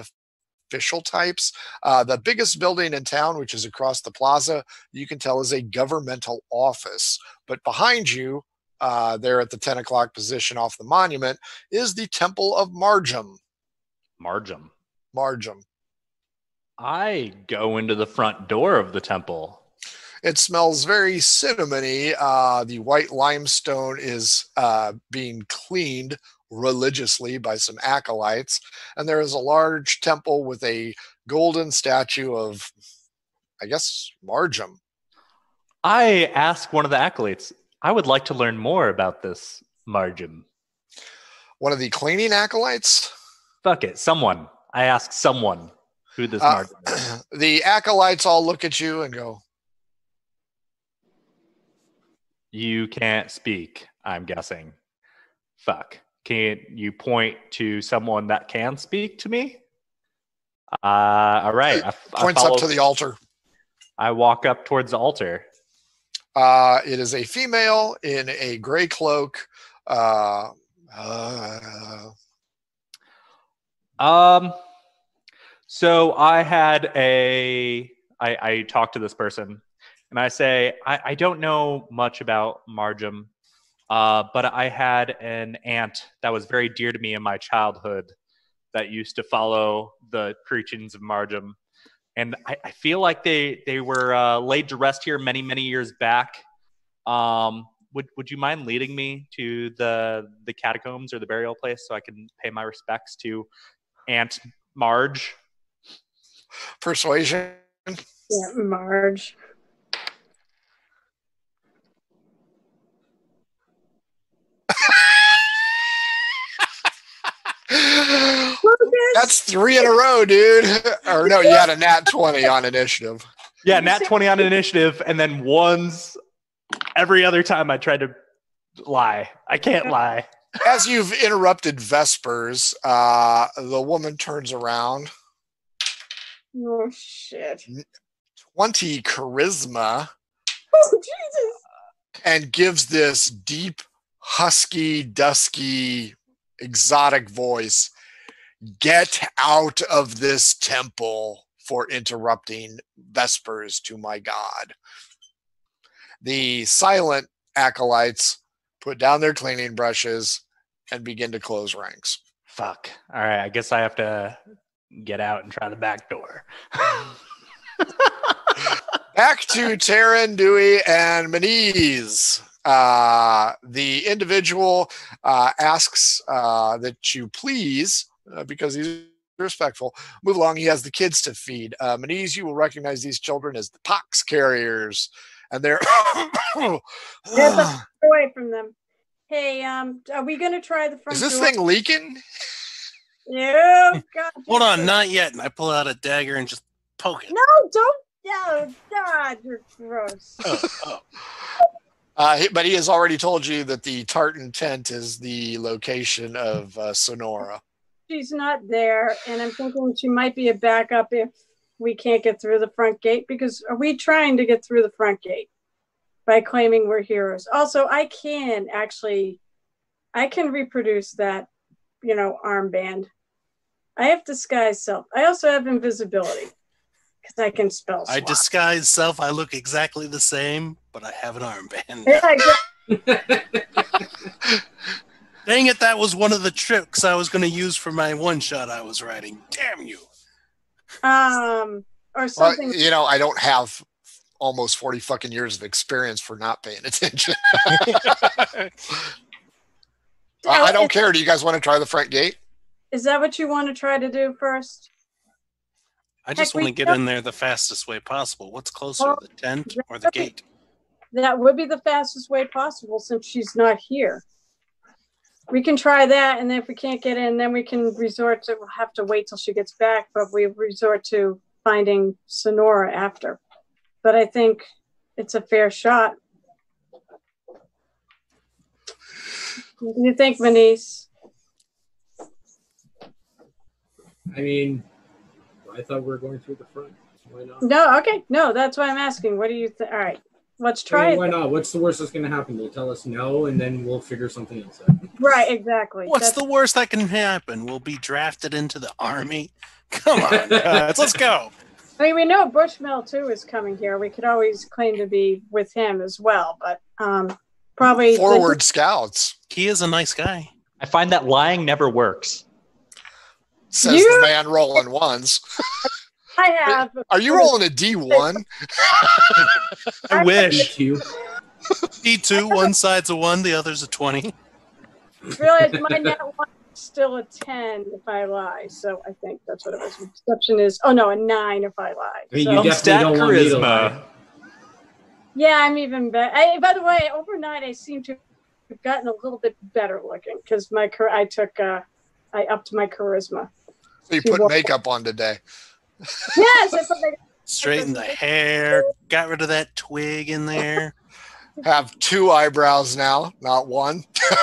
official types. Uh, the biggest building in town, which is across the plaza, you can tell is a governmental office. But behind you, uh, there at the 10 o'clock position off the monument, is the Temple of Margam. Margam. Margam. I go into the front door of the temple. It smells very cinnamony. Uh, the white limestone is uh, being cleaned religiously by some acolytes. And there is a large temple with a golden statue of, I guess, Margam. I ask one of the acolytes, I would like to learn more about this Margam. One of the cleaning acolytes. Fuck it, someone. I ask someone who this Uh, the acolytes all look at you and go, You can't speak, I'm guessing. Fuck. Can you point to someone that can speak to me? Uh, all right. I, I points up to the altar. I walk up towards the altar. Uh, it is a female in a gray cloak. Uh, uh, Um, so I had a, I, I talked to this person and I say, I, I don't know much about Margam, uh, but I had an aunt that was very dear to me in my childhood that used to follow the preachings of Margam. And I, I feel like they, they were uh, laid to rest here many, many years back. Um, would, would you mind leading me to the, the catacombs or the burial place so I can pay my respects to Aunt Marge? Persuasion. Yeah, Marge. That's three in a row, dude. Or no, you had a nat 20 on initiative. Yeah, nat 20 on initiative, and then ones every other time I tried to lie. I can't lie. As you've interrupted Vespers, uh, the woman turns around. Oh shit. 20 charisma Oh Jesus. and gives this deep, husky, dusky, exotic voice Get out of this temple for interrupting Vespers to my God. The silent acolytes put down their cleaning brushes and begin to close ranks. Fuck. All right, I guess I have to get out and try the back door. Back to Taryn, Dewey, and Maniz. Uh, the individual uh, asks uh, that you please, uh, because he's respectful, move along. He has the kids to feed. Uh, Manise, you will recognize these children as the pox carriers, and they're. Away from them. Hey, um, are we gonna try the front Is this door? thing leaking? No, God. Hold on, not yet. And I pull out a dagger and just poke it. No, don't. No, God, you're gross. Oh, oh. Uh, but he has already told you that the tartan tent is the location of uh, Sonora. She's not there, and I'm thinking she might be a backup if we can't get through the front gate. Because are we trying to get through the front gate by claiming we're heroes? Also, I can actually, I can reproduce that, you know, armband. I have disguise self. I also have invisibility because I can spell. I disguise self. I look exactly the same, but I have an armband. Yeah. Dang it, that was one of the tricks I was going to use for my one shot I was writing. Damn you. um, or Well, something. you know, I don't have almost 40 fucking years of experience for not paying attention. I, I don't care. Do you guys want to try the front gate? Is that what you want to try to do first? I just Heck, want to get in there the fastest way possible. What's closer, the tent or the gate? That would be the fastest way possible since she's not here. We can try that, and then if we can't get in, then we can resort to, we'll have to wait till she gets back, but we resort to finding Sonora after. But I think it's a fair shot. What do you think, Manise? I mean, I thought we were going through the front. Why not? No, okay, no, that's why I'm asking. What do you think? All right, let's I try mean, why not? What's the worst that's going to happen? They'll tell us no, and then we'll figure something else out. Right, exactly. What's That's- the worst that can happen? We'll be drafted into the army. Come on, guys, let's go. I mean, we know Bushmill too is coming here. We could always claim to be with him as well, but um, probably Forward scouts, He is a nice guy. I find that lying never works. Says You- the man rolling ones. I have. Are you rolling a D1? I wish. D2, one side's a one, the other's a 20. Realize my nat one is still a ten if I lie. So I think that's what it was. Perception is oh no, a nine if I lie. I mean, So- you definitely stat don't want me to charisma. lie. yeah, I'm even better. I, by the way, overnight I seem to have gotten a little bit better looking because my I took uh, I upped my charisma. So you put makeup on today. Yes, I put my Straighten the hair, got rid of that twig in there. Have two eyebrows now, not one.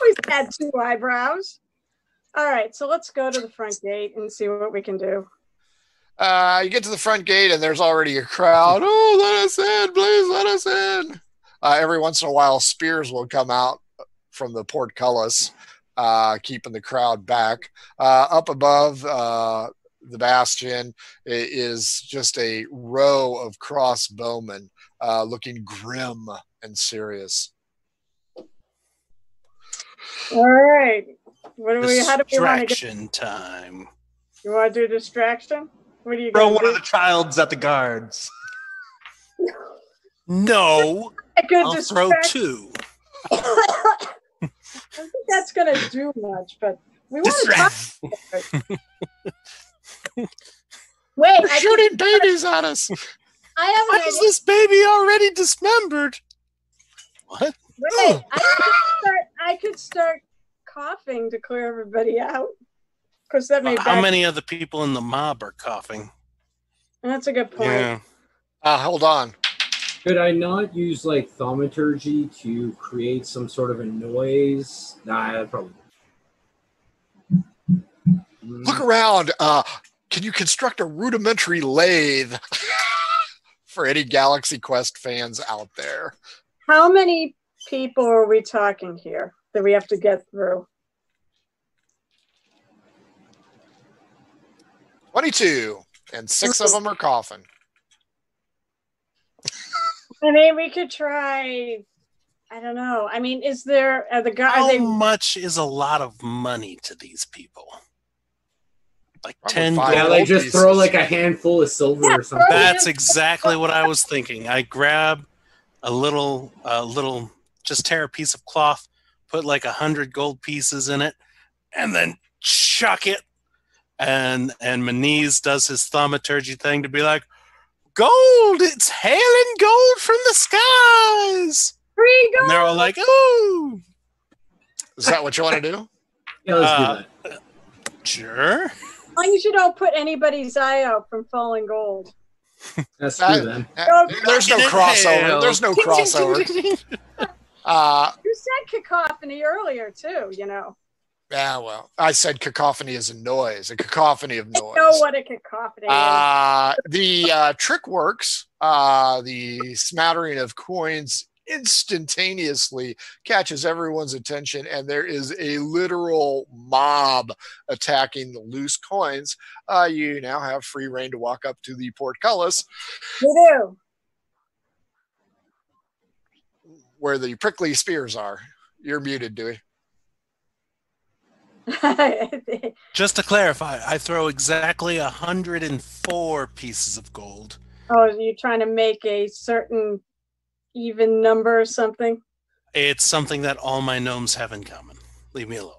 always had two eyebrows. All right, so let's go to the front gate and see what we can do. Uh, you get to the front gate and there's already a crowd. Oh, let us in, please let us in. Uh, every once in a while, spears will come out from the portcullis, uh, keeping the crowd back. Uh, up above uh, the bastion is just a row of crossbowmen uh, looking grim and serious. All right, what do we? How do we want to get? Distraction time. You want to do distraction? What do you? Throw gonna one do? of the childs at the guards. No, A good I'll throw two. I don't think that's gonna do much, but we want to talk. Wait, They're I, shooting babies at us. I have Why an is this baby already dismembered? What? Wait, I could start. I could start coughing to clear everybody out. Because that may. How many other people in the mob are coughing? That's a good point. Yeah. Uh, hold on. Could I not use like thaumaturgy to create some sort of a noise? Nah, probably. Look around. Uh, can you construct a rudimentary lathe for any Galaxy Quest fans out there? How many people are we talking here that we have to get through? 22, and six of them are coughing. I mean, we could try. I don't know. I mean, is there are the guy? Are How they much is a lot of money to these people? Like Probably ten. five. Yeah, gold? like just pieces. throw like a handful of silver Yeah, or something. That's exactly what I was thinking. I grab a little, a little, just tear a piece of cloth, put like a hundred gold pieces in it, and then chuck it. And and Maniz does his thaumaturgy thing to be like, gold! It's hailing gold from the skies. Free gold! And they're all like, ooh, Is that what you want to do? Yeah, let's Uh, do that. sure. As long as you don't put anybody's eye out from falling gold. That's that- true then. There's no crossover. There's no crossover. Uh, You said cacophony earlier too, you know. Yeah, well, I said cacophony is a noise, a cacophony of I noise. know what a cacophony is. Uh, the uh, trick works. Uh, the smattering of coins instantaneously catches everyone's attention, and there is a literal mob attacking the loose coins. Uh, you now have free rein to walk up to the portcullis You do. where the prickly spears are. You're muted, Dewey. Just to clarify, I throw exactly 104 pieces of gold. oh, are you trying to make a certain even number or something? It's something that all my gnomes have in common. Leave me alone.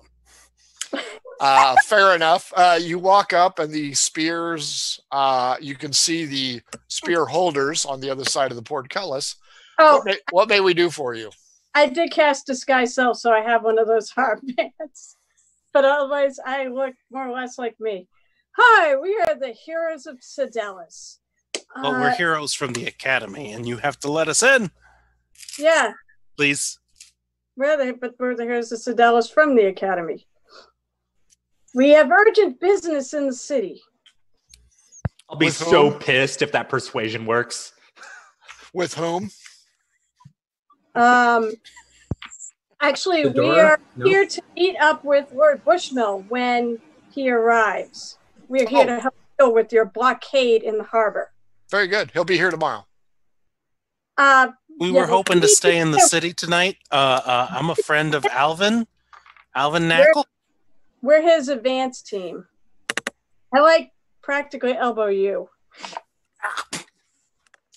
Uh, fair enough. Uh, you walk up, and the spears. Uh, you can see the spear holders on the other side of the portcullis. Oh, What, may, what may we do for you? I did cast disguise self, so I have one of those hard pants. But otherwise, I look more or less like me. Hi, we are the heroes of Sedalis. But we're Uh, heroes from the academy, and you have to let us in, Yeah, please. we're the but we're the heroes of Sedalis from the academy. We have urgent business in the city. I'll be With so whom? pissed if that persuasion works. With whom? Um, actually, we are No? here to meet up with Lord Bushmill when he arrives. We are here Oh. to help deal with your blockade in the harbor. Very good. He'll be here tomorrow. Uh, We Yeah, were hoping to stay in the city tonight. Uh, uh, I'm a friend of Alvin, Alvin Knackle. we're his advance team. I like practically elbow you.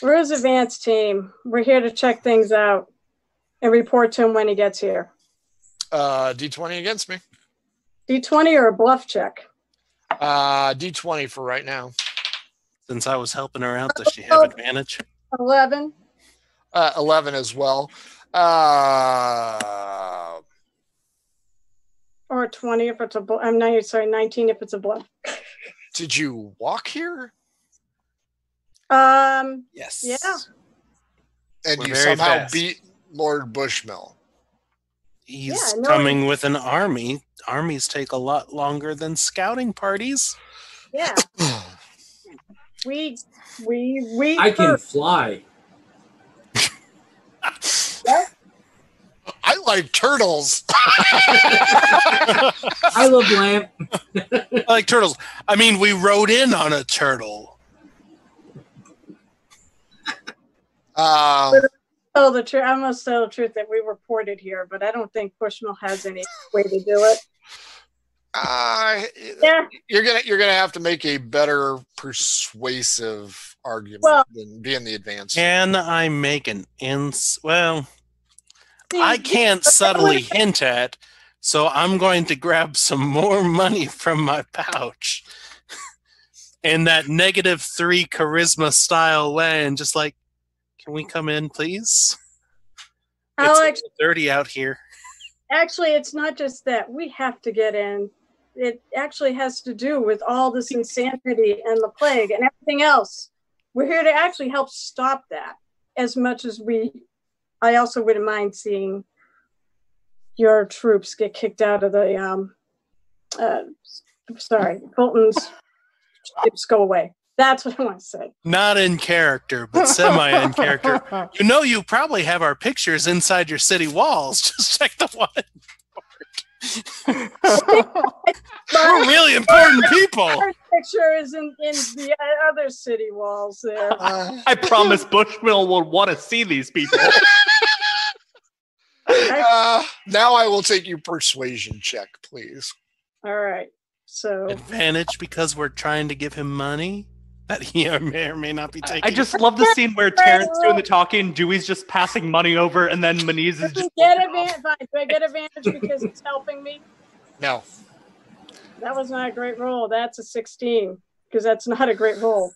We're his advance team. We're here to check things out and report to him when he gets here. Uh, D20 against me. D20 or a bluff check? Uh, D20 for right now. Since I was helping her out, does she have advantage? 11. Uh, 11 as well. Uh, Or 20 if it's a bluff. I'm not sorry, 19 if it's a bluff. did you walk here? Um, Yes. Yeah. And We're you somehow fast. beat Lord Bushmill. He's Yeah, no, coming with an army. Armies take a lot longer than scouting parties. yeah. We we we I can fly. I like turtles. I love lamp. I like turtles. I mean, we rode in on a turtle. Um, tell the truth. I must tell the truth that we reported here, but I don't think Bushmill has any way to do it. uh, Yeah. you're gonna you're gonna have to make a better persuasive argument Well- than being the advanced. Can I make an ins? Well, See, I can't subtly hint at, so I'm going to grab some more money from my pouch in that negative three charisma style way and just like, can we come in, please? It's Alex, dirty out here. actually, it's not just that we have to get in. It actually has to do with all this insanity and the plague and everything else. We're here to actually help stop that as much as we. I also wouldn't mind seeing your troops get kicked out of the. Um, uh, sorry, Fulton's troops go away. That's what I want to say. Not in character, but semi in character. You know, you probably have our pictures inside your city walls. Just check the one. We're really important people. Our picture is in, in the other city walls there. Uh, I promise Bushmill will want to see these people. uh, now I will take you persuasion check, please. All right. So Advantage because we're trying to give him money. That he may or may not be taking. I just love the scene where Terrence doing the talking, Dewey's just passing money over, and then Maniz is just. he get advantage? fine. Do I get advantage because it's helping me? No. That was not a great roll. That's a 16 because that's not a great roll.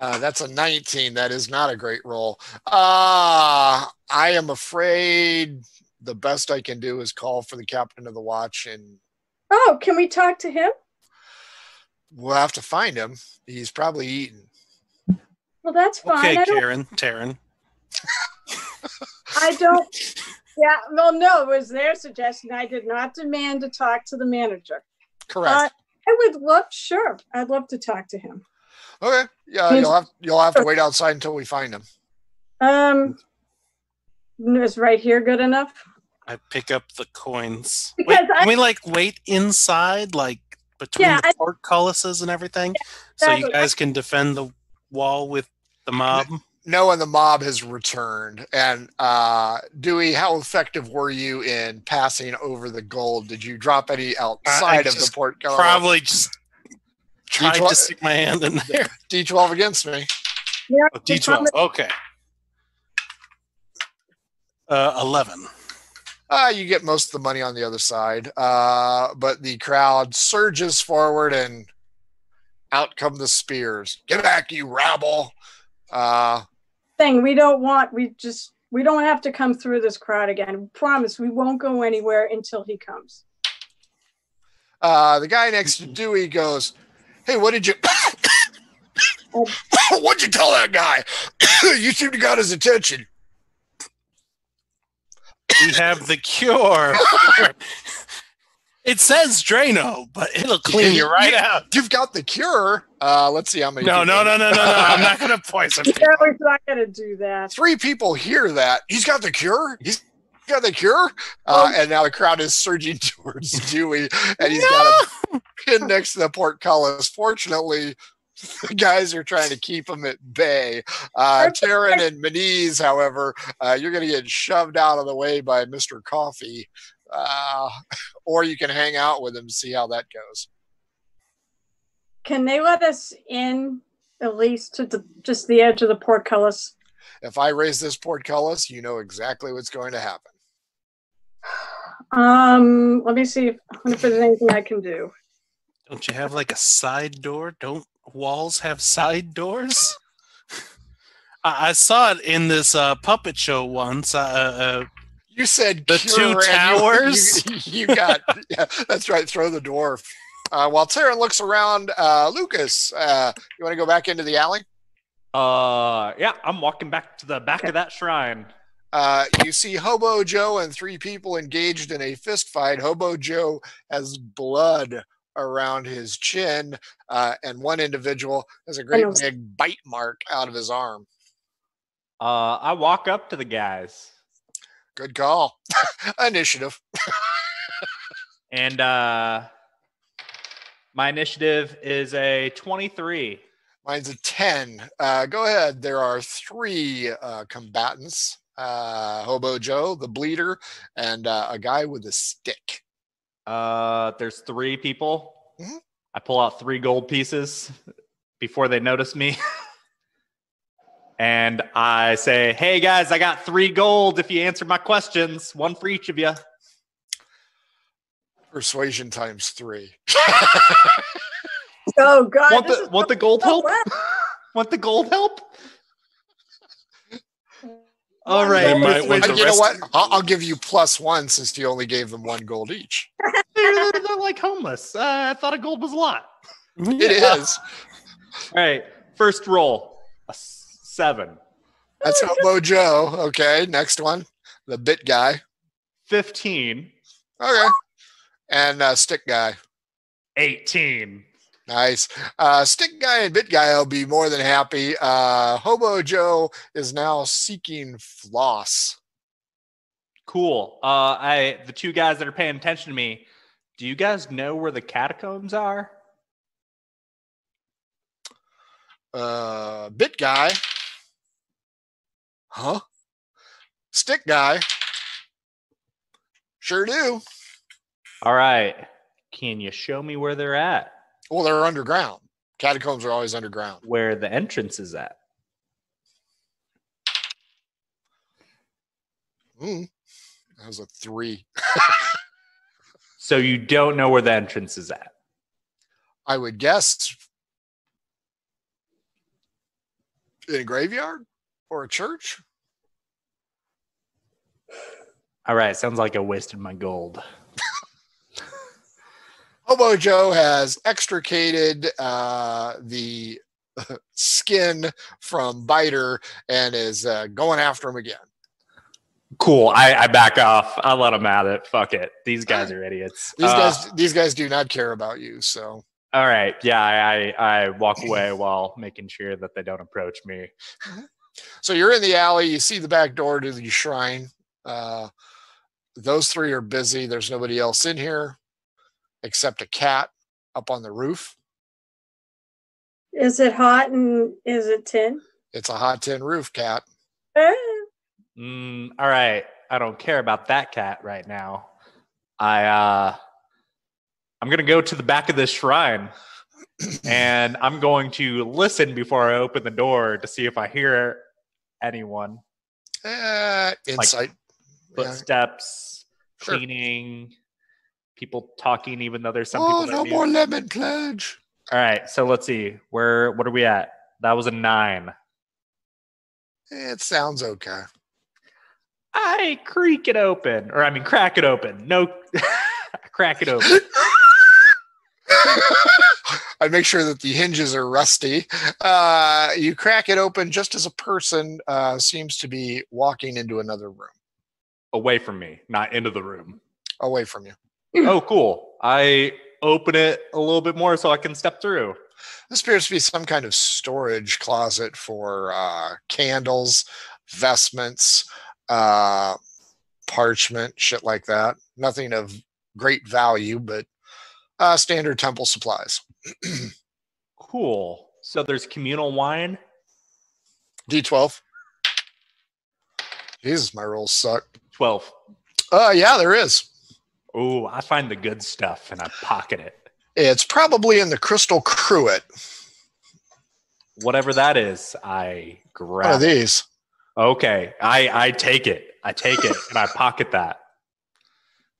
Uh, that's a 19. That is not a great roll. Uh, I am afraid the best I can do is call for the captain of the watch, and Oh, can we talk to him? We'll have to find him. He's probably eaten. Well, that's fine. okay, I. Karen, Taryn. I don't. Yeah. Well, no, it was their suggestion. I did not demand to talk to the manager. Correct. Uh, I would love. Sure, I'd love to talk to him. okay. Yeah, he's- you'll have you'll have to wait outside until we find him. Um, is right here good enough? I pick up the coins. Because Wait, I- can we like wait inside, like between Yeah, the I- portcullises and everything, so you guys can defend the wall with the mob? No, and the mob has returned. And uh, Dewey, how effective were you in passing over the gold? Did you drop any outside of the just portcullis? Probably just tried D12 to stick my hand in there. D12 against me. Yeah. Oh, D12. Okay. Uh, 11. Uh, you get most of the money on the other side. Uh, but the crowd surges forward and out come the spears. Get back, you rabble. Uh, Thing we don't want. We just we don't have to come through this crowd again. Promise we won't go anywhere until he comes. uh, the guy next to Dewey goes, Hey, what did you. What'd you tell that guy? you seem to got his attention. We have the cure. it says Drano, but it'll clean you right out. You've got the cure. Uh, let's see how many. No, no, people- no, no, no, no. I'm not going to poison people. No, he's not gonna do that. Three people hear that. He's got the cure. He's got the cure. Uh, and now the crowd is surging towards Dewey, and he's got a pin next to the portcullis. Fortunately, the guys are trying to keep them at bay. Uh, Taryn and Maniz, however, uh, you're going to get shoved out of the way by Mr. Coffee, uh, or you can hang out with him, see how that goes. Can they let us in at least to the just the edge of the portcullis? If I raise this portcullis, you know exactly what's going to happen. Um, let me see if, if there's anything I can do. Don't you have like a side door? Don't walls have side doors? I, I saw it in this uh, puppet show once. Uh, uh, You said The cure two and you- towers? You, you got yeah, that's right. Throw the dwarf. Uh, while Taryn looks around, uh, Lucas, uh, you want to go back into the alley? Uh, yeah, I'm walking back to the back of that shrine. Uh, you see Hobo Joe and three people engaged in a fist fight. Hobo Joe has blood around his chin, uh, and one individual has a great big bite mark out of his arm. Uh, I walk up to the guys Good call. Initiative. and uh, my initiative is a 23. Mine's a 10. Uh, go ahead. There are three uh, combatants uh, Hobo Joe, the bleeder, and uh, a guy with a stick. Uh, there's three people. Mhm. I pull out three gold pieces before they notice me. and I say, hey guys, I got three gold if you answer my questions, one for each of you. Persuasion times three. Oh God! Want the, want the gold so help? bad. want the gold help? All right. They might persuasion- want Uh, to you know what? I'll, I'll give you plus one since you only gave them one gold each. they're, they're like homeless. Uh, I thought a gold was a lot. It is. All right, first roll, a seven. That's Hobo Joe. Okay, next one. The bit guy. 15, Okay. And uh, stick guy. 18. Nice. Uh, stick guy and bit guy will be more than happy. Uh, Hobo Joe is now seeking floss. Cool. Uh, I the two guys that are paying attention to me. Do you guys know where the catacombs are? Uh, bit guy. Huh? Stick guy. Sure do. All right. Can you show me where they're at? Well, they're underground. Catacombs are always underground. where the entrance is at. Mm. That was a three. So you don't know where the entrance is at. I would guess in a graveyard or a church. All right, sounds like I wasted my gold. Hobo Joe has extricated uh, the skin from Biter and is uh, going after him again. Cool. I, I back off. I let them at it. Fuck it. These guys are idiots. These Uh, guys, these guys do not care about you. So All right. Yeah, I, I I walk away while making sure that they don't approach me. So you're in the alley. You see the back door to the shrine. Uh, those three are busy. There's nobody else in here except a cat up on the roof. Is it hot and is it tin? It's a hot tin roof cat. Mm, all right. I don't care about that cat right now. I uh I'm gonna go to the back of this shrine and I'm going to listen before I open the door to see if I hear anyone. Uh, insight. Yeah. Footsteps, Sure. cleaning, people talking, even though there's some Oh, people. no more lemon pledge. All right, so let's see. Where what are we at? That was a nine. It sounds okay. I creak it open, or I mean, crack it open. No, crack it open. I make sure that the hinges are rusty. Uh, you crack it open just as a person uh, seems to be walking into another room Away from me, not into the room. away from you. Oh, cool. I open it a little bit more so I can step through. This appears to be some kind of storage closet for uh, candles, vestments, uh, parchment, shit like that. Nothing of great value, but uh, standard temple supplies. Cool. So there's communal wine. D12. Jesus, my rolls suck. 12. Uh, yeah, there is. Oh, I find the good stuff and I pocket it. It's probably in the crystal cruet. Whatever that is, I One grab. of it. these. Okay, I I take it. I take it and I pocket that.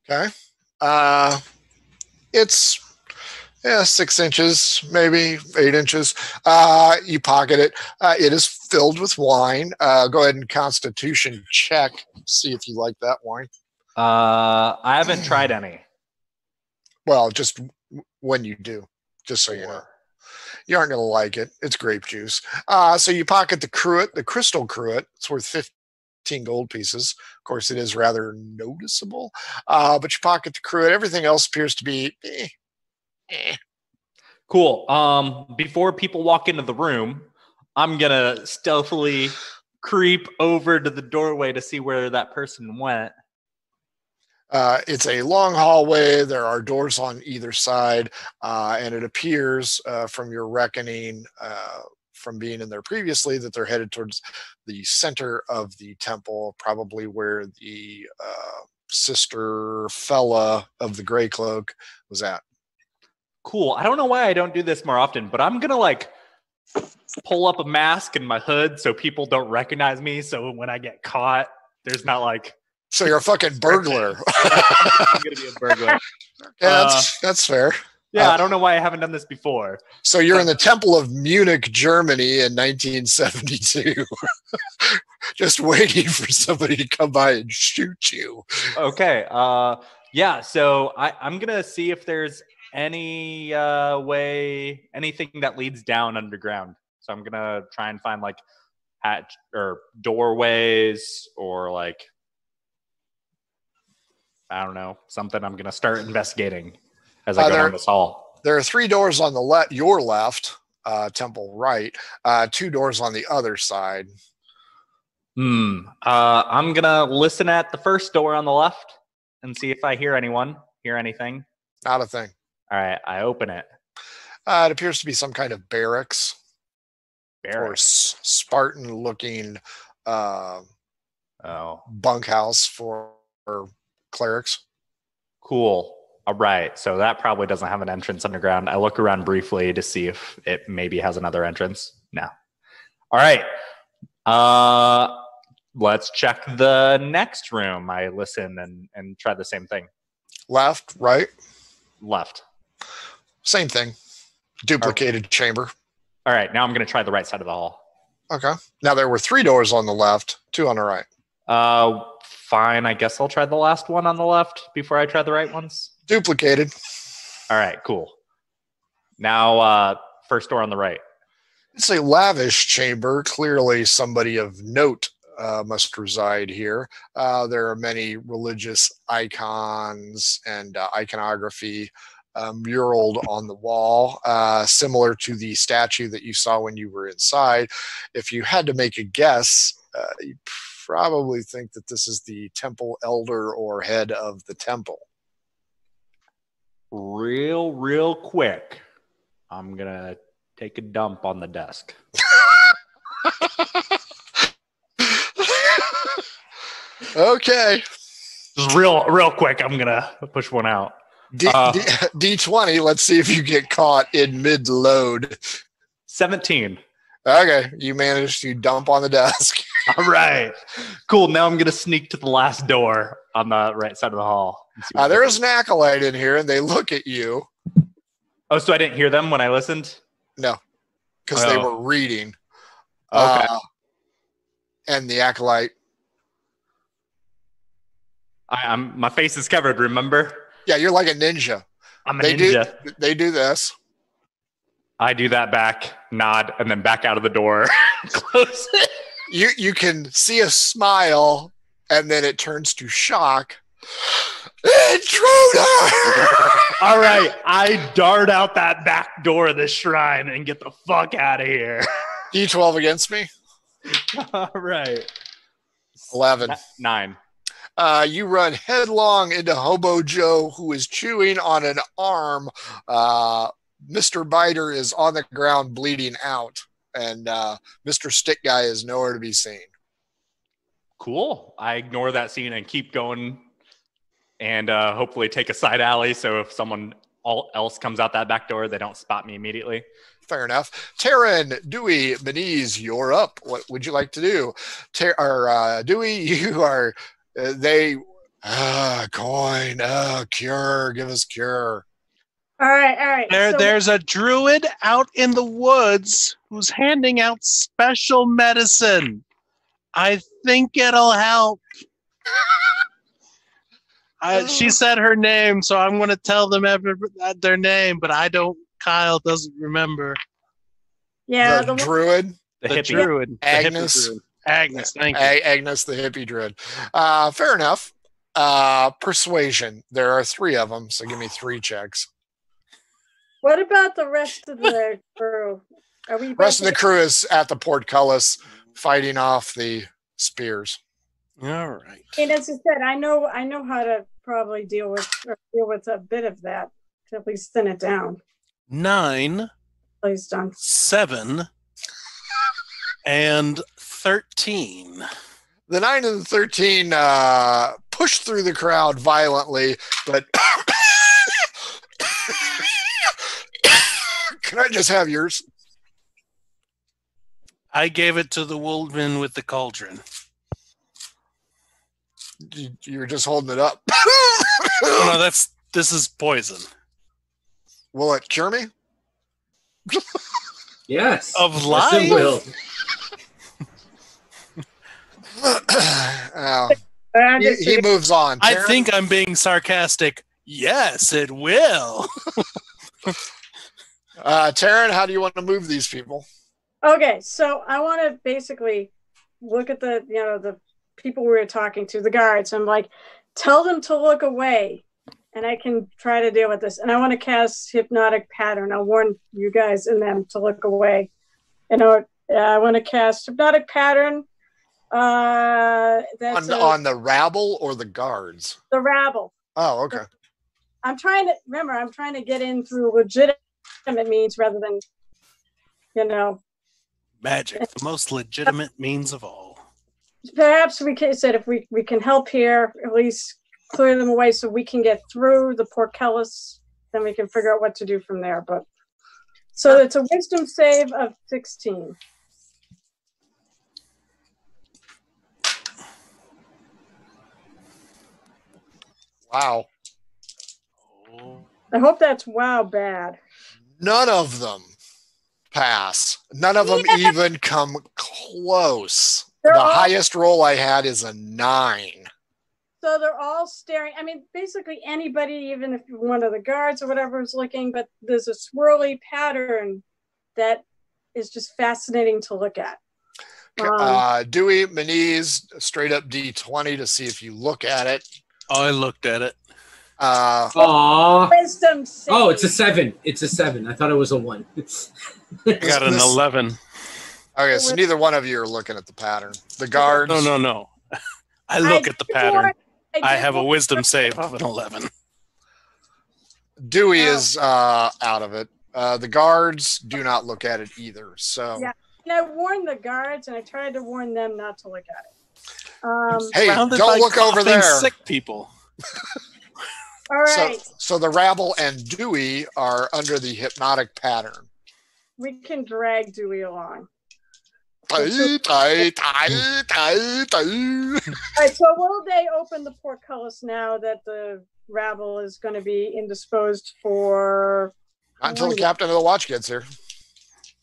Okay. Uh, it's yeah, six inches, maybe eight inches. Uh, you pocket it. Uh, it is filled with wine. Uh, go ahead and Constitution check. See if you like that wine. Uh, I haven't tried any. Well, just when you do, just so you know. You aren't going to like it. It's grape juice. Uh, so you pocket the cruet, the crystal cruet. It's worth 15 gold pieces. Of course, it is rather noticeable. Uh, but you pocket the cruet. Everything else appears to be eh, eh. Cool. Um, before people walk into the room, I'm gonna stealthily creep over to the doorway to see where that person went. Uh, it's a long hallway. There are doors on either side, uh, and it appears uh, from your reckoning, uh, from being in there previously, that they're headed towards the center of the temple, probably where the uh, sister fella of the gray cloak was at. Cool. I don't know why I don't do this more often, but I'm gonna like pull up a mask and my hood so people don't recognize me. So when I get caught, there's not like So you're a fucking burglar. I'm gonna be a burglar. yeah, that's that's fair. Yeah, Uh, I don't know why I haven't done this before. So you're in the Temple of Munich, Germany, in 1972, just waiting for somebody to come by and shoot you. Okay. Uh yeah, so I, I'm gonna see if there's any uh way anything that leads down underground. So I'm gonna try and find like hatch or doorways or like I don't know, something I'm gonna start investigating as I Uh, go there- down this hall. There are three doors on the left, your left, uh, temple right, uh, two doors on the other side. Hmm. Uh I'm gonna listen at the first door on the left and see if I hear anyone, hear anything. Not a thing. All right, I open it. Uh, it appears to be some kind of barracks or Barracks. s- Spartan-looking uh, Oh. bunkhouse for for clerics. Cool. All right. So that probably doesn't have an entrance underground. I look around briefly to see if it maybe has another entrance. No. All right. Uh let's check the next room. I listen and and try the same thing. Left, right, Left. same thing. Duplicated chamber. All right. Now I'm going to try the right side of the hall. Okay. Now there were three doors on the left, two on the right. Uh fine. I guess I'll try the last one on the left before I try the right ones. Duplicated. All right, cool. Now uh first door on the right. It's a lavish chamber. Clearly, somebody of note uh, must reside here. Uh, there are many religious icons and uh, iconography uh, muraled on the wall, uh, similar to the statue that you saw when you were inside. If you had to make a guess, uh, you probably think that this is the temple elder or head of the temple. Real real quick. I'm going to take a dump on the desk. okay. Just real real quick. I'm going to push one out. D- Uh. D- D20, let's see if you get caught in mid load. 17. Okay, you managed to dump on the desk. All right. Cool. Now I'm going to sneak to the last door on the right side of the hall. Uh, there they is an acolyte in here, and they look at you. Oh, so I didn't hear them when I listened? No, because they Oh. were reading. Okay. Uh, and the acolyte, I, I'm my face is covered, remember? yeah, you're like a ninja. I'm a They ninja. do. They do this. I do that back, nod, and then back out of the door. Close it. You you can see a smile, and then it turns to shock. Intruder! All right. I dart out that back door of the shrine and get the fuck out of here. D12 against me. All right. Eleven. Nine. Uh, you run headlong into Hobo Joe, who is chewing on an arm. Uh, Mr. Biter is on the ground bleeding out, and uh, Mr. Stick Guy is nowhere to be seen. Cool. I ignore that scene and keep going and uh, hopefully take a side alley. So if someone all else comes out that back door, they don't spot me immediately. Fair enough. Taryn, Dewey, Beniz, you're up. What would you like to do? Ter- or, uh, Dewey, you are. Uh, they. Ah, coin. Ah, cure. Give us cure. All right, all right. There, so- there's a druid out in the woods who's handing out special medicine. I think it'll help. I, she said her name, so I'm going to tell them every, uh, their name, but I don't. Kyle doesn't remember. yeah, the, the, one- The, The, hippie. druid, the hippie Agnes. druid. Agnes, thank you. A- Agnes, the hippie druid. Uh, fair enough. Uh, persuasion. There are three of them, so give me three checks. What about the rest of the crew? Are we rest of the crew is at the portcullis fighting off the spears. All right. And as I said, I know I know how to probably deal with or deal with a bit of that to at least thin it down. Nine, Please don't. seven, and 13. The nine and the thirteen uh, push through the crowd violently, but can I just have yours? I gave it to the woman with the cauldron. You, you were just holding it up. Oh, no, that's this is poison Will it cure me? Yes. of Yes, life. it will. Oh, he, he moves on. I Taryn? think I'm being sarcastic. Yes, it will. Uh, Taryn, how do you want to move these people? Okay, so I want to basically look at the you know the people we were talking to, the guards. I'm like, tell them to look away, and I can try to deal with this. And I want to cast hypnotic pattern. I'll warn you guys and them to look away. And I, I want to cast hypnotic pattern. Uh, that's On, a- on the rabble or the guards? the rabble. Oh, okay. I'm trying to remember. I'm trying to get in through legitimate means rather than, you know, Magic, the most legitimate means of all. perhaps we can said if we we can help here at least clear them away so we can get through the portcullis. Then we can figure out what to do from there. But so it's a wisdom save of 16. Wow. Oh. I hope that's wow bad. None of them pass. None of them Yeah. even come close. They're the all- highest roll I had is a nine. So they're all staring. I mean, basically anybody, even if one of the guards or whatever is looking, but there's a swirly pattern that is just fascinating to look at. Um, uh, Dewey, Maniz, straight up D20 to see if you look at it. Oh, I looked at it. Uh, Aw. wisdom save. Oh, it's a seven. It's a seven. I thought it was a one. I got an This- 11. okay, so neither one of you are looking at the pattern. The guards. No, no, no. I look at the pattern. warn- I did have a wisdom save of an 11. Dewey Oh. is uh, out of it. Uh, the guards do not look at it either. So, Yeah. And I warned the guards, and I tried to warn them not to look at it. Um, hey, don't look over there. Sick people. all So, so the rabble and Dewey are under the hypnotic pattern. we can drag Dewey along. Tie, tie, tie, tie, tie. All right, so will they open the portcullis now that the rabble is going to be indisposed for? Not until the captain of the watch gets here.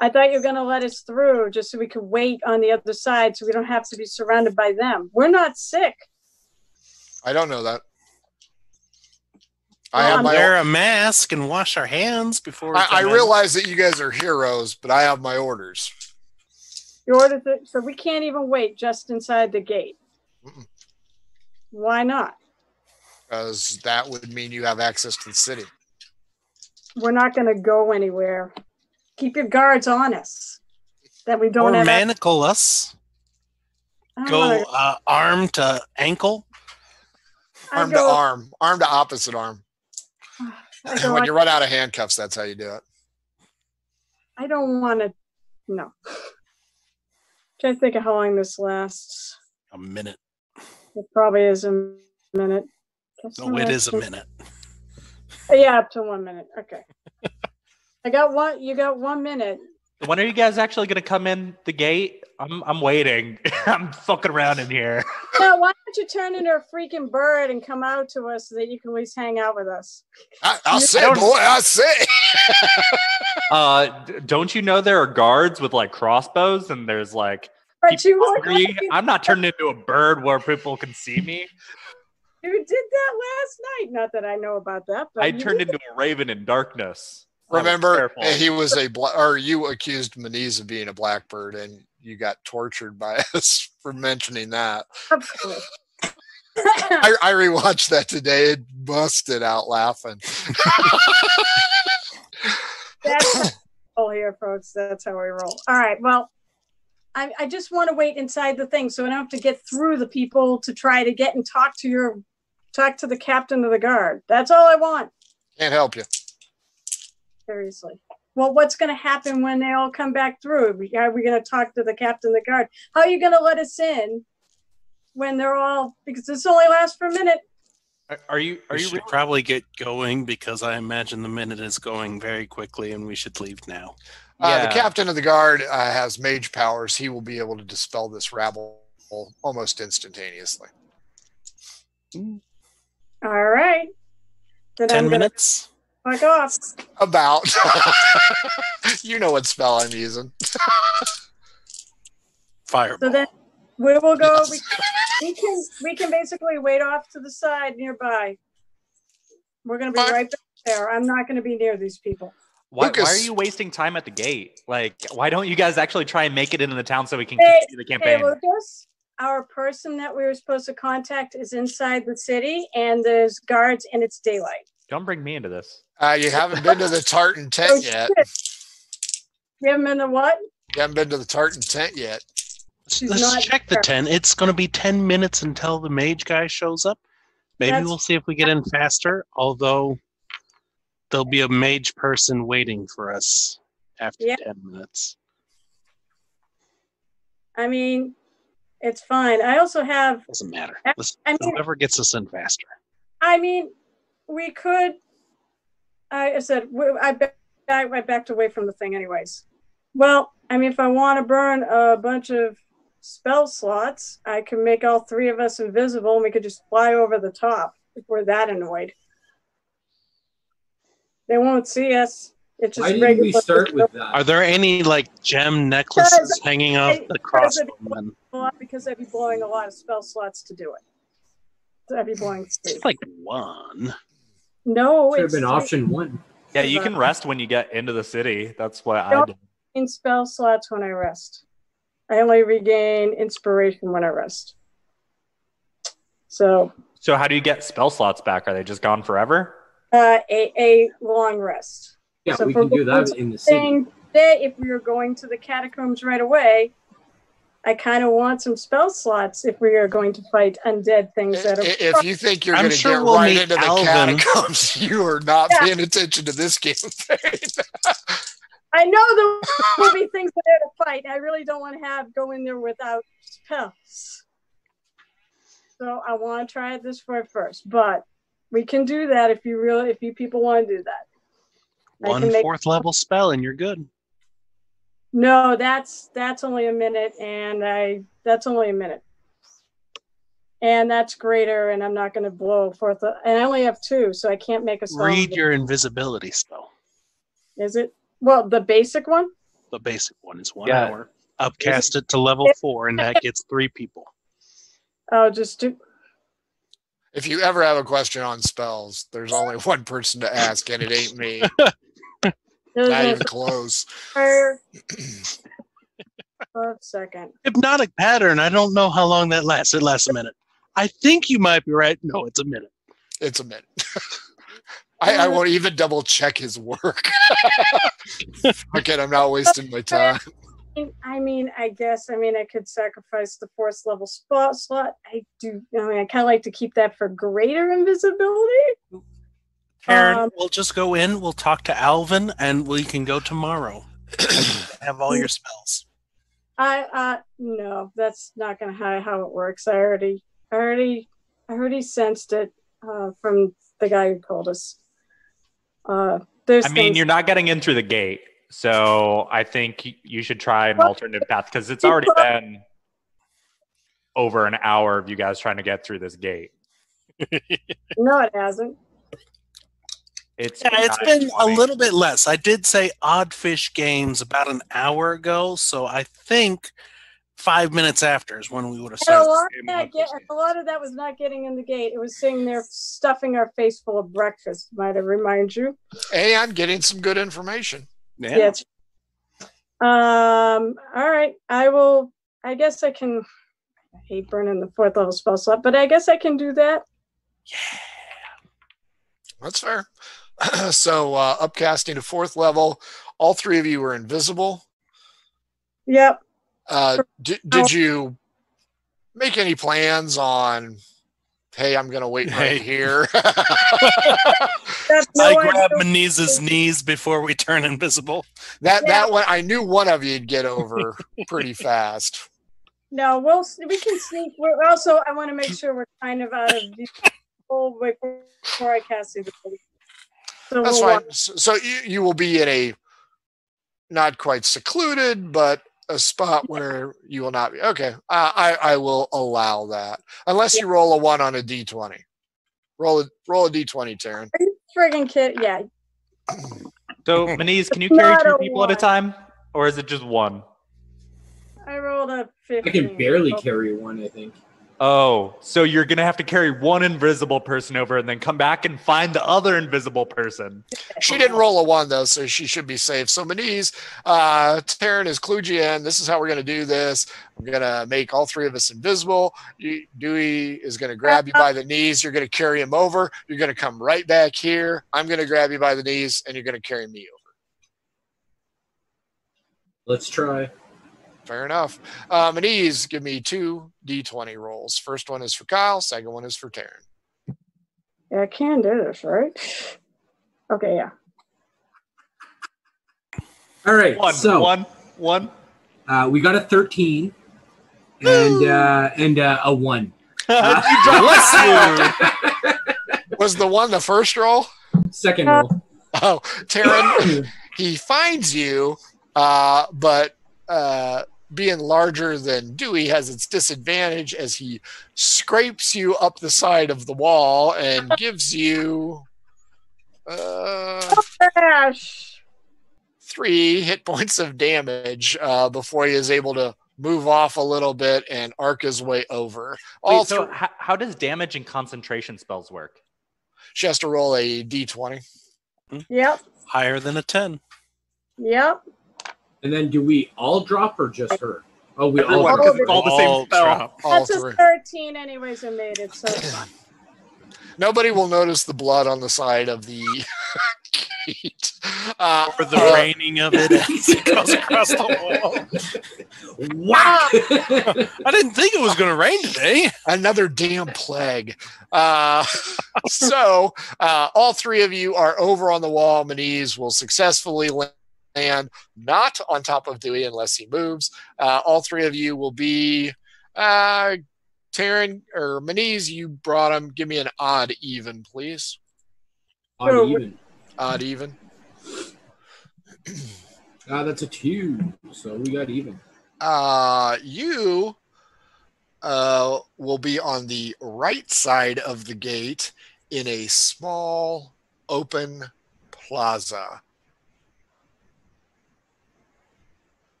I thought you were going to let us through just so we could wait on the other side so we don't have to be surrounded by them. We're not sick. I don't know that. I have I'm my. Wear a mask and wash our hands before. I, I realize that you guys are heroes, but I have my orders. You ordered it, so we can't even wait just inside the gate. Mm-mm. Why not? because that would mean you have access to the city. We're not going to go anywhere. Keep your guards on us. That we don't or have. manacle us. Go uh, arm to ankle. I Arm to arm, arm to opposite arm. I don't when want- you run out of handcuffs, that's how you do it. I don't want to. No. Trying to think of how long this lasts. A minute. It probably is a minute. Guess No, it is a minute. Uh, yeah, up to one minute. Okay. I got one. You got one minute. When are you guys actually going to come in the gate? I'm I'm waiting. I'm fucking around in here. Now, why don't you turn into a freaking bird and come out to us so that you can at least hang out with us? I, I'll You say, don't- boy, I say. Uh, don't you know there are guards with like crossbows and there's like But you look hungry? I'm not turned into a bird where people can see me. you did that last night. Not that I know about that, but I turned did into a raven in darkness. I was Remember, he was a bla- or you accused Maniz of being a blackbird, and you got tortured by us for mentioning that. Absolutely. I, I rewatched that today and busted out laughing. That's how we roll here, folks. That's how we roll. All right. Well, I, I just want to wait inside the thing so I don't have to get through the people to try to get and talk to your talk to the captain of the guard. That's all I want. Can't help you. Seriously. Well, what's going to happen when they all come back through? Are we going to talk to the captain of the guard? How are you going to let us in when they're all because this only lasts for a minute? Are, are you are we you should really- probably get going because I imagine the minute is going very quickly and we should leave now. Uh, the captain of the guard uh, has mage powers. He will be able to dispel this rabble almost instantaneously. All right. Then 10 I'm going to minutes? Fuck off. About. you know what spell I'm using. Fireball. So then we will go. Yes. We, we can we can basically wait off to the side nearby. We're going to be Fine. right back there. I'm not going to be near these people. Why, why are you wasting time at the gate? Like, why don't you guys actually try and make it into the town so we can Hey, continue the campaign? Hey. Lucas, our person that we were supposed to contact is inside the city, and there's guards, and it's daylight. Don't bring me into this. Uh, you haven't been to the tartan Oh, tent yet. shit. We haven't been to what? You haven't been to the tartan tent yet. She's Let's not check the tent. It's going to be 10 minutes until the mage guy shows up. Maybe That's- we'll see if we get in faster, although there'll be a mage person waiting for us after Yeah. 10 minutes. I mean, it's fine. I also have. Doesn't matter. I- Let's, I mean, whoever gets us in faster. I mean, we could. I I said we- I back, I backed away from the thing, anyways. Well, I mean, if I want to burn a bunch of spell slots, I can make all three of us invisible, and we could just fly over the top if we're that annoyed. They won't see us. It's just Why didn't we start with that? Are there any like gem necklaces hanging off the Because it- crossbowmen? a lot because I'd be blowing a lot of spell slots to do it. So I'd be blowing three. It's like one. No, Should have it's been option one. Yeah, you can rest when you get into the city. That's what I Yep. did. in spell slots when I rest. I only regain inspiration when I rest. So So how do you get spell slots back? Are they just gone forever? uh, a a long rest. Yeah, So we can do that in the city. Thing if we were going to the catacombs right away, I kind of want some spell slots if we are going to fight undead things that are. If you think you're going to sure get we'll right meet into the Alvin. catacombs, you are not Yeah. paying attention to this campaign. I know there will be things that are to fight. I really don't want to have go in there without spells. So I want to try this for first, but we can do that if you really if you people want to do that. I One can make- fourth level spell and you're good. No, that's that's only a minute, and I that's only a minute, and that's greater, and I'm not going to blow a. And I only have two, so I can't make a spell. Read your invisibility spell. Is it well the basic one? The basic one is one Yeah. hour. Upcast it to level four, and that gets three people. Oh, just do. if you ever have a question on spells, there's only one person to ask, and it ain't me. Does Not even close. require- One second. Hypnotic pattern. I don't know how long that lasts. It lasts a minute. I think you might be right. No, it's a minute. It's a minute. I, I won't even double check his work. okay, I'm not wasting my time. I mean, I guess. I mean, I could sacrifice the fourth level spot slot. I do. I mean, I kind of like to keep that for greater invisibility. Karen, Um, we'll just go in. We'll talk to Alvin, and we can go tomorrow. have all your spells. I uh no, that's not gonna how how it works. I already, I already, I already sensed it uh, from the guy who called us. Uh, there's. I mean, things- you're not getting in through the gate, so I think you should try an alternative path because it's already been over an hour of you guys trying to get through this gate. No, it hasn't. It's Yeah, it's been a little bit less. I did say Oddfish Games about an hour ago, so I think five minutes after is when we would have And a started. lot, of that get, a lot of that was not getting in the gate. It was sitting there stuffing our face full of breakfast. Might I remind you? And getting some good information. Yeah. Yeah. Um. All right. I will. I guess I can. I hate burning the fourth level spell slot, but I guess I can do that. Yeah. That's fair. so, uh, upcasting to fourth level, all three of you were invisible. Yep. Uh, did, did you make any plans on, hey, I'm going to wait Hey. right here? That's no I idea. grab Maniz's knees before we turn invisible. that, Yeah. that one, I knew one of you'd get over pretty fast. No, we'll s- we can sneak. We're also. I want to make sure we're kind of out of the whole way before I cast it. So That's we'll fine. So, so you, you will be in a not quite secluded, but a spot where you will not be. Okay. Uh, I, I will allow that. Unless you roll a one on a d20. Roll a, roll a d20, Taryn. friggin' kid. Yeah. So, Maniz, can you carry two a people at a time, or is it just one? I rolled a I fifteen. can barely carry one, I think. Oh, so you're gonna have to carry one invisible person over and then come back and find the other invisible person. She didn't roll a one though, so she should be safe. So Maniz, uh, Taryn has clued you in. This is how we're gonna do this. I'm gonna make all three of us invisible. You, Dewey is gonna grab you by the knees. You're gonna carry him over. You're gonna come right back here. I'm gonna grab you by the knees, and you're gonna carry me over. Let's try. Fair enough. And Maniz, give me two d20 rolls. First one is for Kyle. Second one is for Taryn. Yeah, I can do this, right? Okay, yeah. All right. One, so one, one. Uh, we got a 13 and uh, and uh, a one. you dropped. Was the one the first roll? Second Uh, roll. Oh, Taryn, he finds you, uh, but uh, being larger than Dewey has its disadvantage as he scrapes you up the side of the wall and gives you uh, Crash. three hit points of damage uh, before he is able to move off a little bit and arc his way over. All Wait, so three, how, how does damage and concentration spells work? she has to roll a d20. Yep. Higher than a 10. Yep. And then do we all drop or just her? Oh, we all Everyone, drop. because it's all the same All spell. drop. All That's three. a 13 anyways I made it. So. Nobody will notice the blood on the side of the gate. Uh, Or the uh, raining of it as it goes across the wall. Wow. I didn't think it was going to rain today. another damn plague. Uh, so uh, all three of you are over on the wall. Maniz will successfully land not on top of Dewey unless he moves. Uh, all three of you will be uh, Taryn or Maniz. You brought him. Give me an odd even, please. Odd even. Odd even. Ah, that's a two. So we got even. Uh, you uh, will be on the right side of the gate in a small open plaza.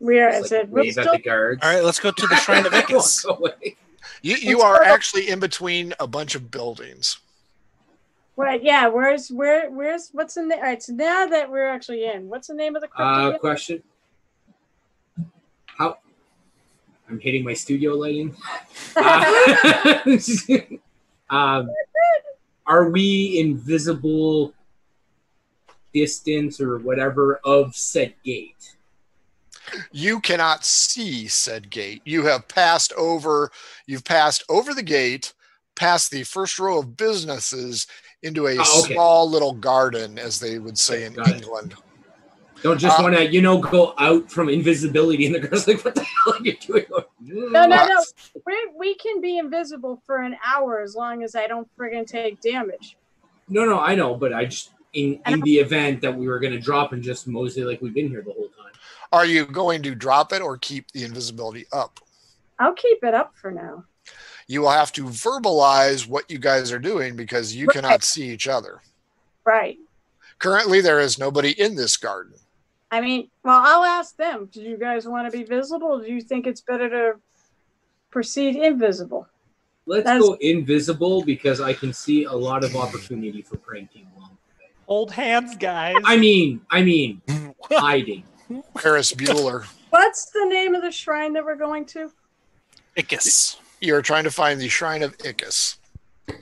Where Just, is like. We're wave at still- the guards. All right, let's go to the Shrine of Icus. Walk away. You you are actually in between a bunch of buildings. Right, yeah. Where's where? Where's what's the name? All right, so now that we're actually in, what's the name of the crypt? Uh, again? question. How? I'm hitting my studio lighting. Uh, um, are we invisible distance or whatever of said gate? You cannot see said gate. You have passed over. You've passed over the gate, past the first row of businesses into a Oh, okay. small little garden, as they would say in Got it. England. Don't just Uh, want to, you know, go out from invisibility, and the girl's like, "What the hell are you doing?" No, no, no. We we can be invisible for an hour as long as I don't friggin' take damage. No, no, I know, but I just in in the event that we were going to drop and just mosey like we've been here the whole time. Are you going to drop it or keep the invisibility up? I'll keep it up for now. You will have to verbalize what you guys are doing because you Right. cannot see each other. Right. Currently, there is nobody in this garden. I mean, well, I'll ask them. Do you guys want to be visible? Do you think it's better to proceed invisible? Let's That's- go invisible because I can see a lot of opportunity for pranking along the. Hold hands, guys. I mean, I mean, hiding. Ferris Bueller. What's the name of the shrine that we're going to? Icus. You're trying to find the Shrine of Icus.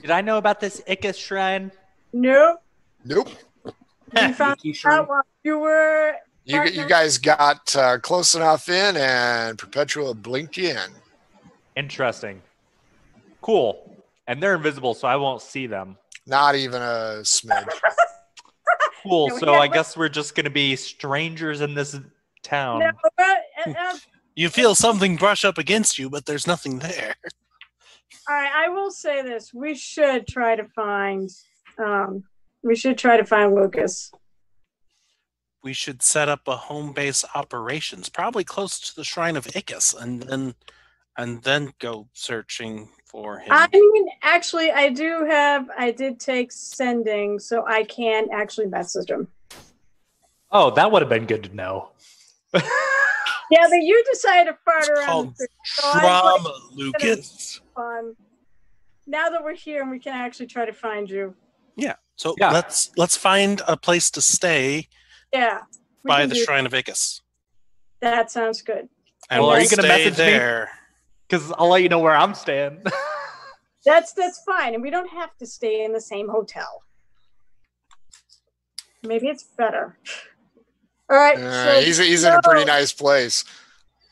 Did I know about this Icus shrine? Nope. Nope. We found Mickey out while you were. You, you guys got uh, close enough in, and Perpetua blinked you in. Interesting. Cool. And they're invisible, so I won't see them. Not even a smidge. Cool. So got- I guess we're just gonna be strangers in this town. No, but, uh, uh, You feel something brush up against you, but there's nothing there. all right, I will say this: we should try to find. Um, we should try to find Lucas. We should set up a home base operations, probably close to the Shrine of Icus, and then and then go searching for him. I mean, actually, I do have. I did take sending, so I can actually message him. Oh, that would have been good to know. Yeah, but you decided to fart It's around. called so I was Trauma, Lucas. fun. Now that we're here and we can actually try to find you. Yeah. So Yeah. let's let's find a place to stay Yeah. by the do- Shrine of Icus. That sounds good. And Well, we'll are you gonna stay message me? There. Because I'll let you know where I'm staying. That's that's fine, and we don't have to stay in the same hotel. Maybe it's better. All right. Uh, so he's he's in a pretty nice place.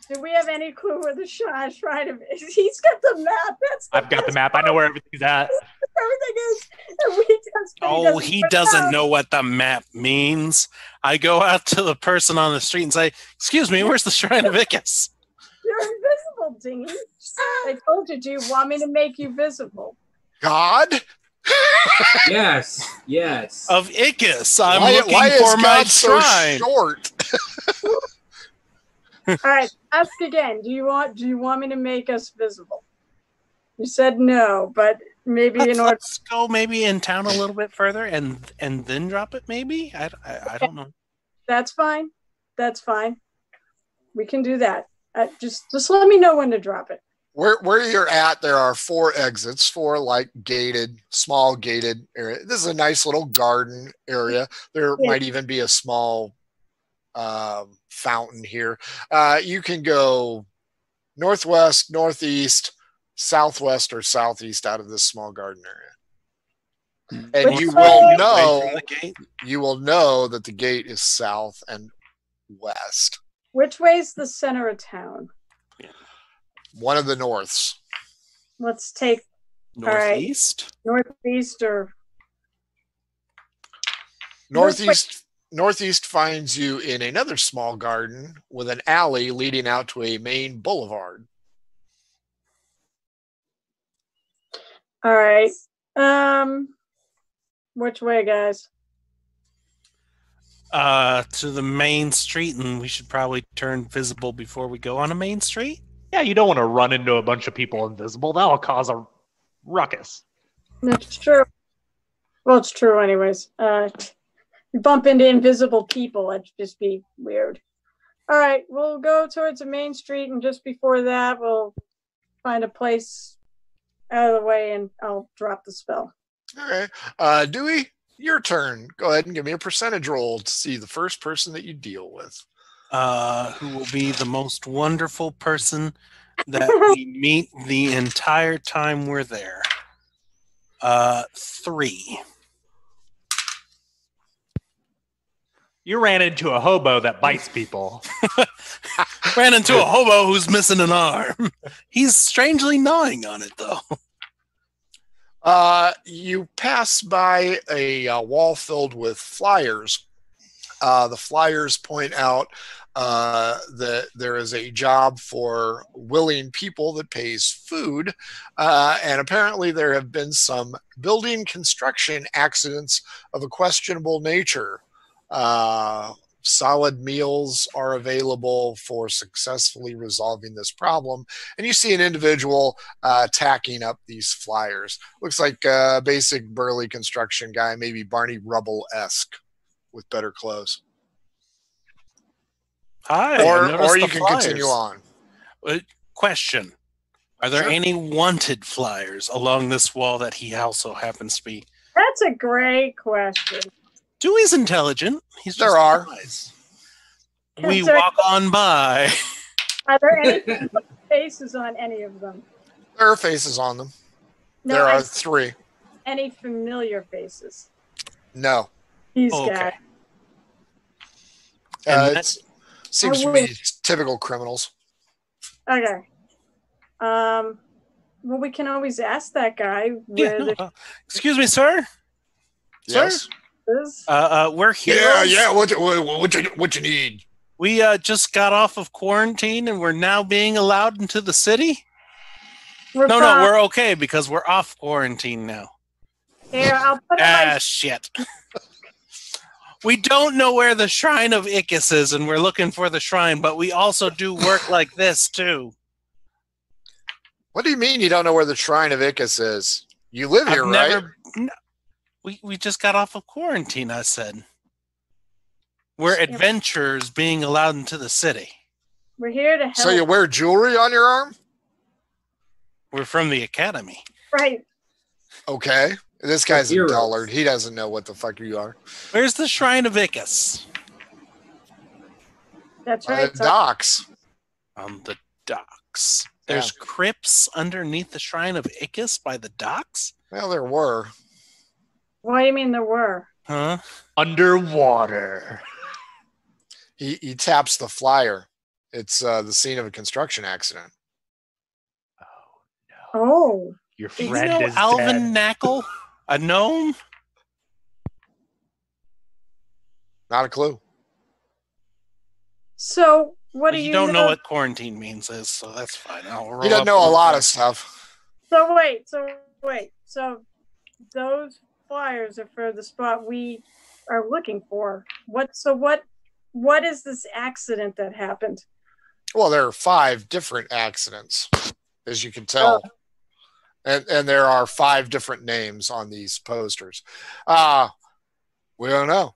Do we have any clue where the shrine, shrine of? He's got the map. That's the I've got the best map. I know where everything's at. Everything is. We just, Oh, he doesn't know what the map means. I go out to the person on the street and say, "Excuse me, where's the Shrine of Icus?" You're Dingy. I told you. Do you want me to make you visible? God, Yes, yes. Of Ickis. I'm why, looking why is for my God so short? All right, ask again. Do you want do you want me to make us visible? You said no, but maybe Let's, in order let's go maybe in town a little bit further and and then drop it. Maybe I, I, I don't know. that's fine. That's fine. We can do that. Uh, just just let me know when to drop it. Where where you're at, there are four exits, four like gated, small gated area. This is a nice little garden area. There Yeah. might even be a small um, fountain here. Uh, you can go northwest, northeast, southwest, or southeast out of this small garden area. And Which you will know from the gate. you will know that the gate is south and west. Which way's the center of town? One of the norths. Let's take right. northeast. northeast or North- Northeast northeast finds you in another small garden with an alley leading out to a main boulevard. all right. Um which way, guys? Uh, to the main street, and we should probably turn visible before we go on a main street. Yeah, you don't want to run into a bunch of people invisible. That'll cause a ruckus. That's true. Well, it's true anyways. Uh you bump into invisible people, that'd just be weird. All right, we'll go towards the main street and just before that we'll find a place out of the way and I'll drop the spell. All right. Uh Dewey, your turn. Go ahead and give me a percentage roll to see the first person that you deal with. Uh, who will be the most wonderful person that we meet the entire time we're there? Uh, three. You ran into a hobo that bites people. Ran into a hobo who's missing an arm. He's strangely gnawing on it though. Uh, you pass by a uh, wall filled with flyers. Uh, the flyers point out uh, that there is a job for willing people that pays food. Uh, and apparently, there have been some building construction accidents of a questionable nature. Uh, solid meals are available for successfully resolving this problem. And you see an individual uh, tacking up these flyers. Looks like a basic burly construction guy, maybe Barney Rubble esque with better clothes. Hi. Or or you can flyers. continue on. Question: Are there Sure. any wanted flyers along this wall that he also happens to be? That's a great question. Dewey's intelligent. He's There just are. wise. We Is there- walk on by. Are there any faces on any of them? There are faces on them. No, there I- are three. any familiar faces. No. These Okay. guys. And Uh, that- it's, seems to be wish- typical criminals. Okay. Um. Well, we can always ask that guy Yeah, no, uh, excuse me, sir. Sir? Yes. is. Uh, uh, we're here. Yeah, yeah. What, what, what, you, what you need? We uh, just got off of quarantine and we're now being allowed into the city. We're No, no, we're okay because we're off quarantine now. here. I'll put Ah, my shit. we don't know where the shrine of Ickis is, and we're looking for the shrine, but we also do work like this too. What do you mean you don't know where the Shrine of Ickis is? You live here, I've right? never. n- We we just got off of quarantine. I said we're adventurers being allowed into the city. We're here to help. So you wear jewelry on your arm? We're from the academy. right. Okay. This guy's a dullard. He doesn't know what the fuck you are. Where's the shrine of Ickis? That's right. so- docks. On the docks. There's crypts underneath the shrine of Ickis by the docks. Well, there were. What do you mean there were? Huh? Underwater. He, he taps the flyer. It's uh, the scene of a construction accident. Oh, no! Oh, Your Do you friend know is Alvin dead. Knackle? A gnome? Not a clue. so what do you you don't know what quarantine means is, so that's fine. I'll roll He doesn't know a lot that. of stuff. So wait. So wait. So those flyers are for the spot we are looking for. What? So what? What is this accident that happened? Well, there are five different accidents, as you can tell. And, and there are five different names on these posters. Uh, we don't know.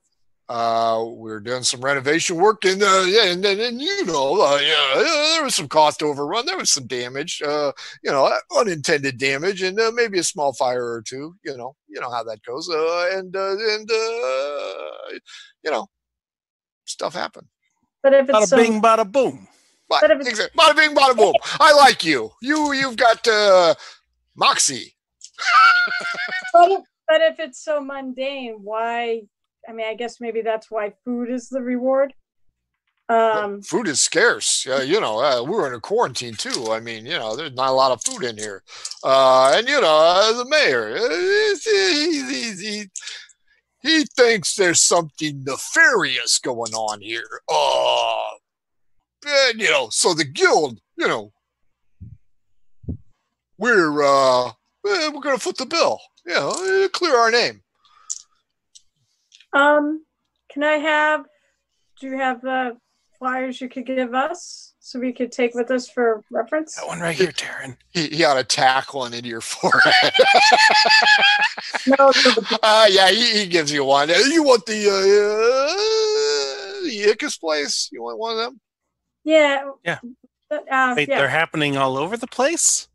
Uh, we're doing some renovation work, and uh, yeah, and, and, and you know, uh, yeah, there was some cost overrun, there was some damage, uh, you know, unintended damage, and uh, maybe a small fire or two. You know, you know how that goes, uh, and uh, and uh, you know, stuff happened. But if it's Bada so, bing, bada boom. But, But if it's- exactly. Bada bing, bada boom. I like you. You you've got uh, moxie. but if, but if it's so mundane, why? I mean, I guess maybe that's why food is the reward. Um, food is scarce. Uh, you know, uh, we're in a quarantine too. I mean, you know, there's not a lot of food in here. Uh, and you know, uh, the mayor, uh, he, he, he, thinks there's something nefarious going on here. Uh, and you know, so the guild, you know, we're uh, eh, we're gonna foot the bill. You know, clear our name. Um, can I have? Do you have the flyers you could give us so we could take with us for reference? That one right here, Darren. He, he ought to tack one into your forehead. No, Uh, yeah, he, he gives you one. Uh, You want the uh, uh, the Ickes place? You want one of them? yeah. Yeah. But, uh, Wait, yeah. they're happening all over the place?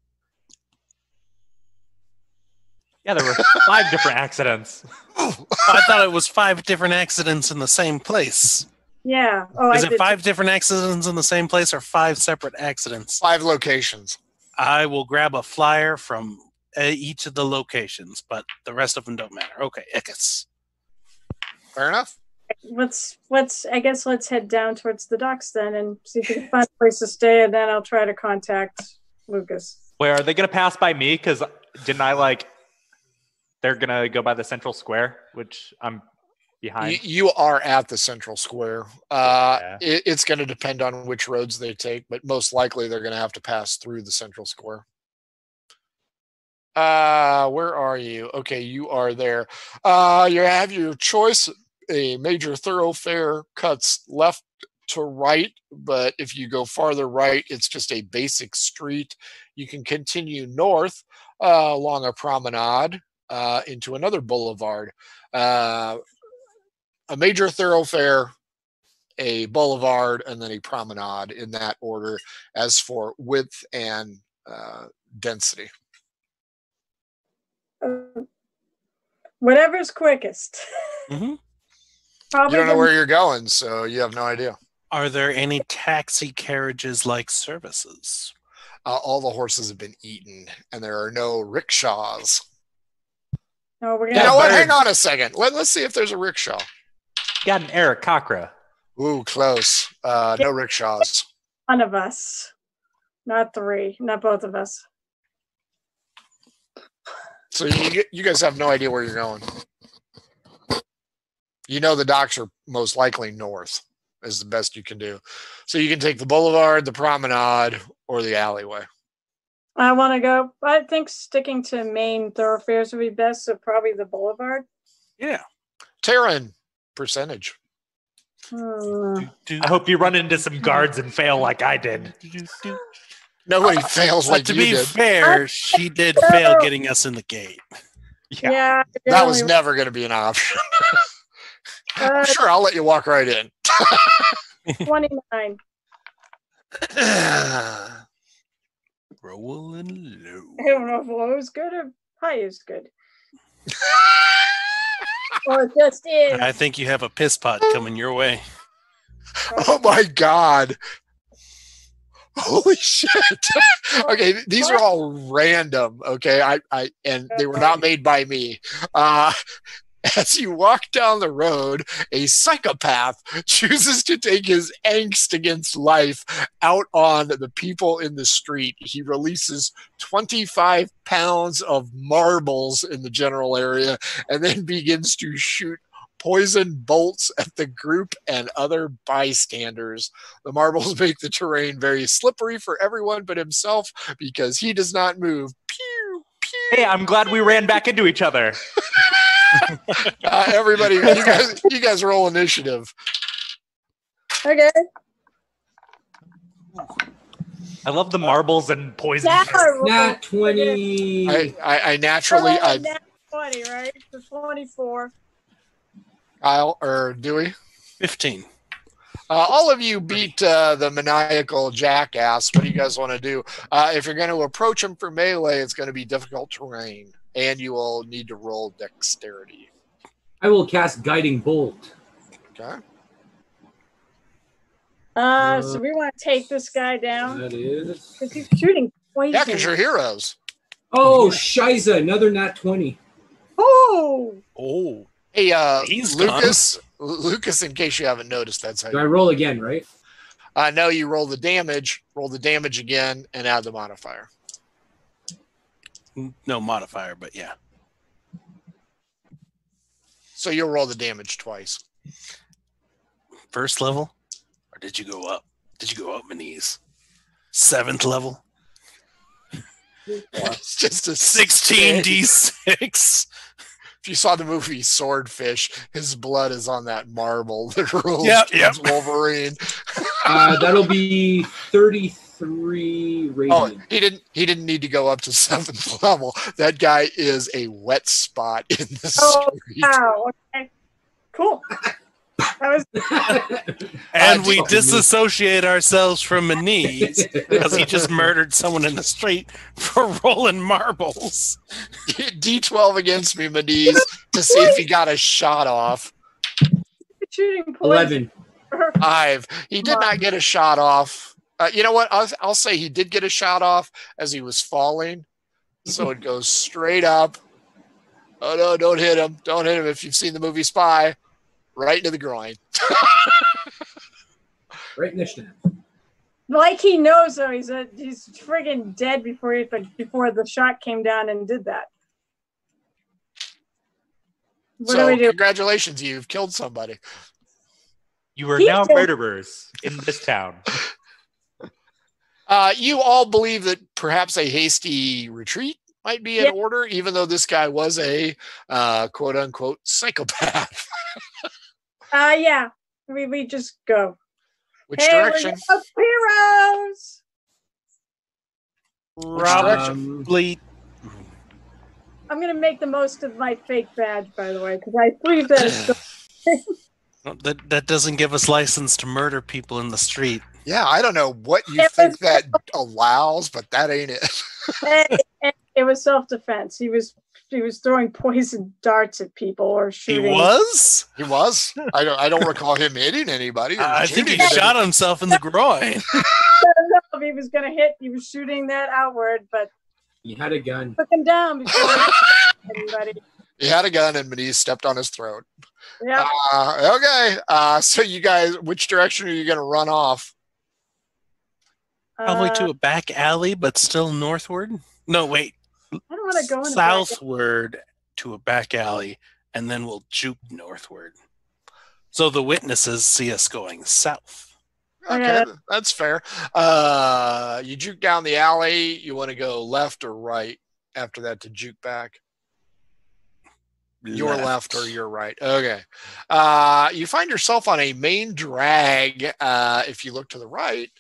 Yeah, there were five different accidents. I thought it was five different accidents in the same place. Yeah. Oh, Is I it did. five different accidents in the same place or five separate accidents? Five locations. I will grab a flyer from uh, each of the locations, but the rest of them don't matter. Okay, Ickes. Fair enough. Let's let's. I guess let's head down towards the docks then and see if we can find a place to stay, and then I'll try to contact Lucas. Where are they gonna pass by me? Because didn't I like? They're gonna go by the central square, which I'm behind. You, are at the central square. Uh, Yeah. it, it's going to depend on which roads they take, but most likely they're going to have to pass through the central square. Uh, where are you? Okay, you are there. Uh, you have your choice. A major thoroughfare cuts left to right, but if you go farther right, it's just a basic street. You can continue north uh, along a promenade uh, into another boulevard. Uh, a major thoroughfare, a boulevard, and then a promenade in that order as for width and uh, density. Uh, whatever's quickest. Mm-hmm. Probably You don't know where you're going, so you have no idea. Are there any taxi carriages like services? Uh, all the horses have been eaten, and there are no rickshaws. No, we're You gonna. Yeah, know what? Hang on a second. Let, let's see if there's a rickshaw. Got an Aarakocra. Ooh, close. Uh, no rickshaws. one of us, not three, not both of us. So you you guys have no idea where you're going. You know the docks are most likely north is the best you can do. So you can take the boulevard, the promenade, or the alleyway. I want to go. I think sticking to main thoroughfares would be best. So probably the boulevard. Yeah. Taryn percentage. Hmm. I hope you run into some guards and fail like I did. Nobody fails But like to you be did. fair, she did fail getting us in the gate. Yeah. Yeah. That was definitely. never going to be an option. Uh, sure, I'll let you walk right in. 29. Rolling low. I don't know if low is good or high is good. or just is. I think you have a piss pot coming your way. oh my god. Holy shit. okay, these are all random, okay? I I and they were not made by me. Uh as you walk down the road, a psychopath chooses to take his angst against life out on the people in the street. He releases 25 pounds of marbles in the general area and then begins to shoot poison bolts at the group and other bystanders. The marbles make the terrain very slippery for everyone but himself because he does not move. Pew, pew. Hey, I'm glad we ran back into each other. Uh, everybody, you guys, you guys roll initiative. Okay. I love the marbles and poison. Now I 20. I, I, I naturally, Oh, I, 20, right? The 24. Kyle or Dewey. 15. Uh, all of you beat uh, the maniacal jackass. What do you guys want to do? Uh, if you're going to approach him for melee, it's going to be difficult terrain, and you will need to roll dexterity. I will cast Guiding Bolt. Okay. Uh, so we want to take this guy down That is. because he's shooting poison. Yeah, because you're heroes. Oh, Shiza, another Nat 20. Oh, Oh. Hey, uh, He's gone. Lucas. Lucas, in case you haven't noticed, that's how Do I roll again, right? Uh, no, you roll the damage, roll the damage again, and add the modifier. No modifier, but yeah. So you'll roll the damage twice. First level? Or did you go up? Did you go up my knees? Seventh level? It's just a 16d6. If you saw the movie Swordfish, his blood is on that marble that rolls Yep, yep. Wolverine. Uh, that'll be 33 Oh, he didn't. He didn't need to go up to seventh level. That guy is a wet spot in the Oh, street. wow. Okay. Cool. That was And we disassociate ourselves from Maniz because he just murdered someone in the street for rolling marbles. D12 against me, Mediz, to see if he got a shot off. shooting poison. 11. Five. He did not get a shot off. Uh, you know what? I'll, I'll say he did get a shot off as he was falling. So it goes straight up. Oh no! Don't hit him! Don't hit him! If you've seen the movie Spy, right into the groin. Right in the snap. Like he knows though, he's a he's friggin' dead before he before the shot came down and did that. What so do we do? congratulations, you've killed somebody. You are He now killed- murderers in this town. Uh, you all believe that perhaps a hasty retreat might be in Yeah. order, even though this guy was a uh, quote unquote psychopath. Uh yeah. We we just go. Which hey, direction? we're the heroes. Um, Probably. I'm gonna make the most of my fake badge, by the way, because I believe that it's That, that doesn't give us license to murder people in the street. Yeah, I don't know what you It think was- that allows, but that ain't it. and, and it was self defense. He was he was throwing poison darts at people or shooting. He was? He was. I don't. I don't recall him hitting anybody. or I think he anybody. shot himself in the groin. I don't know if he was gonna hit. He was shooting that outward, but he had a gun. took him down before he anybody. He had a gun and Maniz stepped on his throat. Yeah. Uh, okay. Uh, so you guys, which direction are you going to run off? Probably Uh, to a back alley, but still northward. No, wait. I don't want to go in the back. southward to a back alley, and then we'll juke northward. So the witnesses see us going south. Okay, Okay. that's fair. Uh, you juke down the alley. You want to go left or right after that to juke back? Your left or your right. Okay. Uh, you find yourself on a main drag. Uh, if you look to the right,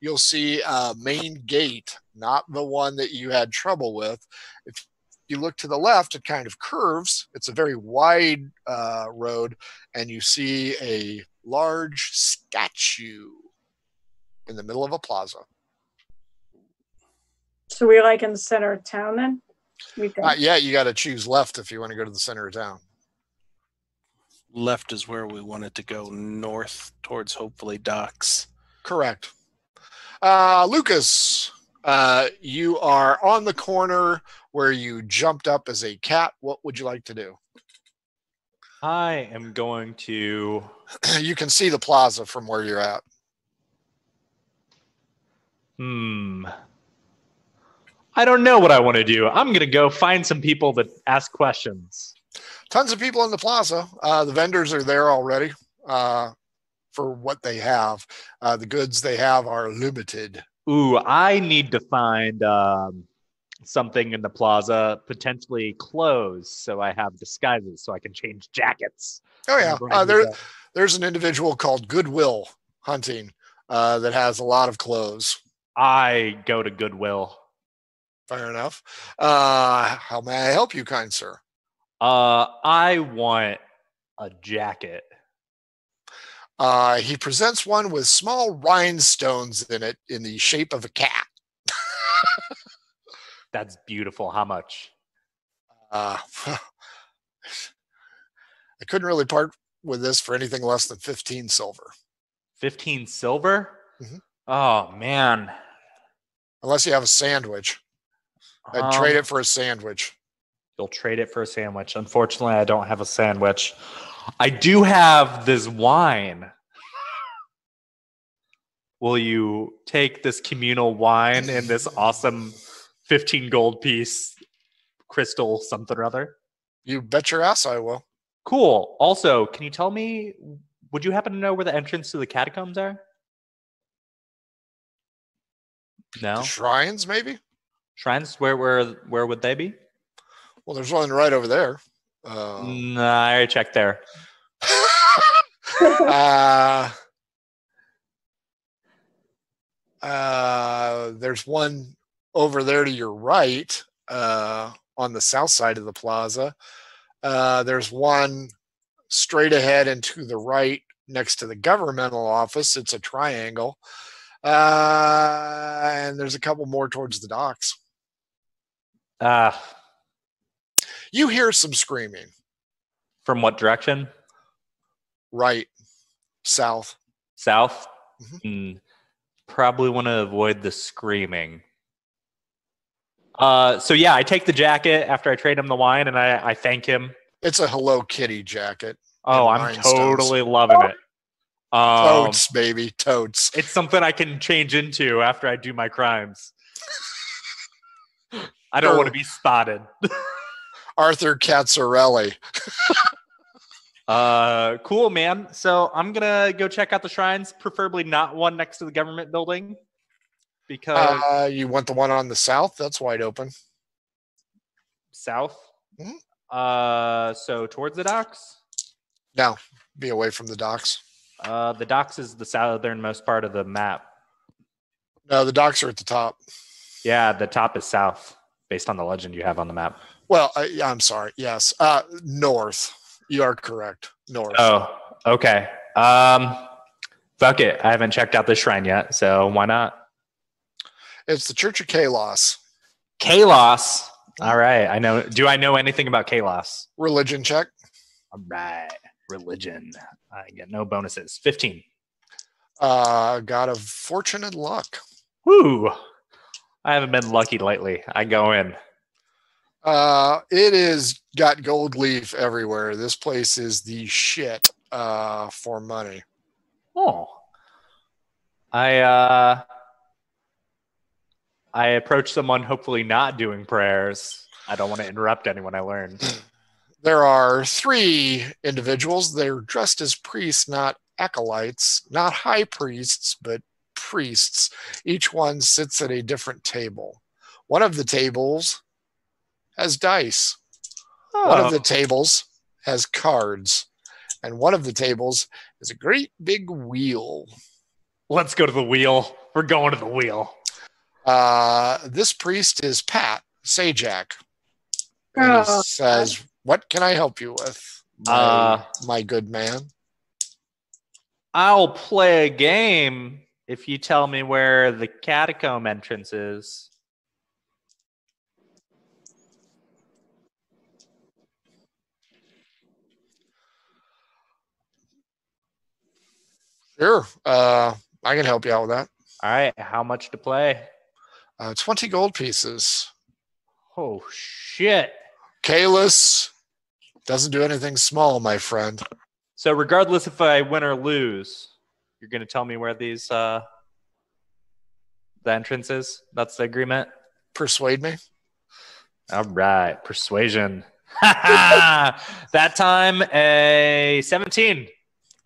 you'll see a main gate, not the one that you had trouble with. If you look to the left, it kind of curves. It's a very wide uh, road, and you see a large statue in the middle of a plaza. So we're like in the center of town then? We think. Uh, yeah, you got to choose left if you want to go to the center of town. Left is where we wanted to go north towards hopefully docks. Correct. Uh, Lucas, uh, you are on the corner where you jumped up as a cat. What would you like to do? I am going to. you can see the plaza from where you're at. Hmm. I don't know what I want to do. I'm going to go find some people that ask questions. Tons of people in the plaza. Uh, the vendors are there already uh, for what they have. Uh, the goods they have are limited. Ooh, I need to find um, something in the plaza potentially clothes, so I have disguises so I can change jackets. Oh yeah, uh, there there's an individual called Goodwill Hunting uh, that has a lot of clothes. I go to Goodwill. Fair enough. Uh, how may I help you, kind sir? Uh, I want a jacket. Uh, he presents one with small rhinestones in it in the shape of a cat. That's beautiful. How much? Uh, I couldn't really part with this for anything less than 15 silver, 15 silver? Mhm. Oh, man. unless you have a sandwich. I'd trade Um, it for a sandwich. You'll trade it for a sandwich. Unfortunately, I don't have a sandwich. I do have this wine. Will you take this communal wine and this awesome 15 gold piece crystal something or other? You bet your ass I will. Cool. Also, can you tell me, would you happen to know where the entrance to the catacombs are? No. The shrines, maybe? Shrines? Where where where would they be? Well, there's one right over there. Uh, Nah, I already checked there. uh, uh, there's one over there to your right uh, on the south side of the plaza. Uh, there's one straight ahead and to the right next to the governmental office. It's a triangle. Uh, and there's a couple more towards the docks. Ah, You hear some screaming from what direction? right, south. South? Mhm. Hmm, probably want to avoid the screaming. Uh, so yeah, I take the jacket after I trade him the wine, and I, I thank him. It's a Hello Kitty jacket. Oh, I'm totally loving it. Um, Totes, baby, totes. it's something I can change into after I do my crimes. I don't want to be spotted. Arthur Cazzarelli. Uh, cool, man. So I'm gonna go check out the shrines, preferably not one next to the government building, because Uh, you want the one on the south? That's wide open. south. Mhm. Uh, so towards the docks. No, be away from the docks. Uh, the docks is the southernmost part of the map. No, the docks are at the top. Yeah, the top is south, based on the legend you have on the map. Well, I, I'm sorry. Yes, uh, north. You are correct. North. Oh, okay. Um, fuck it. I haven't checked out the shrine yet, so why not? It's the Church of Kalos. Kalos. All right. I know. Do I know anything about Kalos? Religion check. All right. Religion. I get no bonuses. 15. Uh, God of fortune and luck. Woo. I haven't been lucky lately. I go in. Uh, it is got gold leaf everywhere. This place is the shit uh, for money. Oh. I uh I approach someone hopefully not doing prayers. I don't want to interrupt anyone I learned. There are three individuals. They're dressed as priests, not acolytes, not high priests, but priests. Each one sits at a different table. One of the tables has dice. One Oh. of the tables has cards. And one of the tables is a great big wheel. Let's go to the wheel. We're going to the wheel. Uh, this priest is Pat Sajak. And he Oh, says, What can I help you with, my, Uh, my good man? I'll play a game if you tell me where the catacomb entrance is. Sure. Uh, I can help you out with that. All right, how much to play? Uh, 20 gold pieces. Oh shit. Kalis doesn't do anything small, my friend. So regardless if I win or lose, you're going to tell me where these uh the entrance is? That's the agreement. Persuade me. All right, persuasion. that time a 17.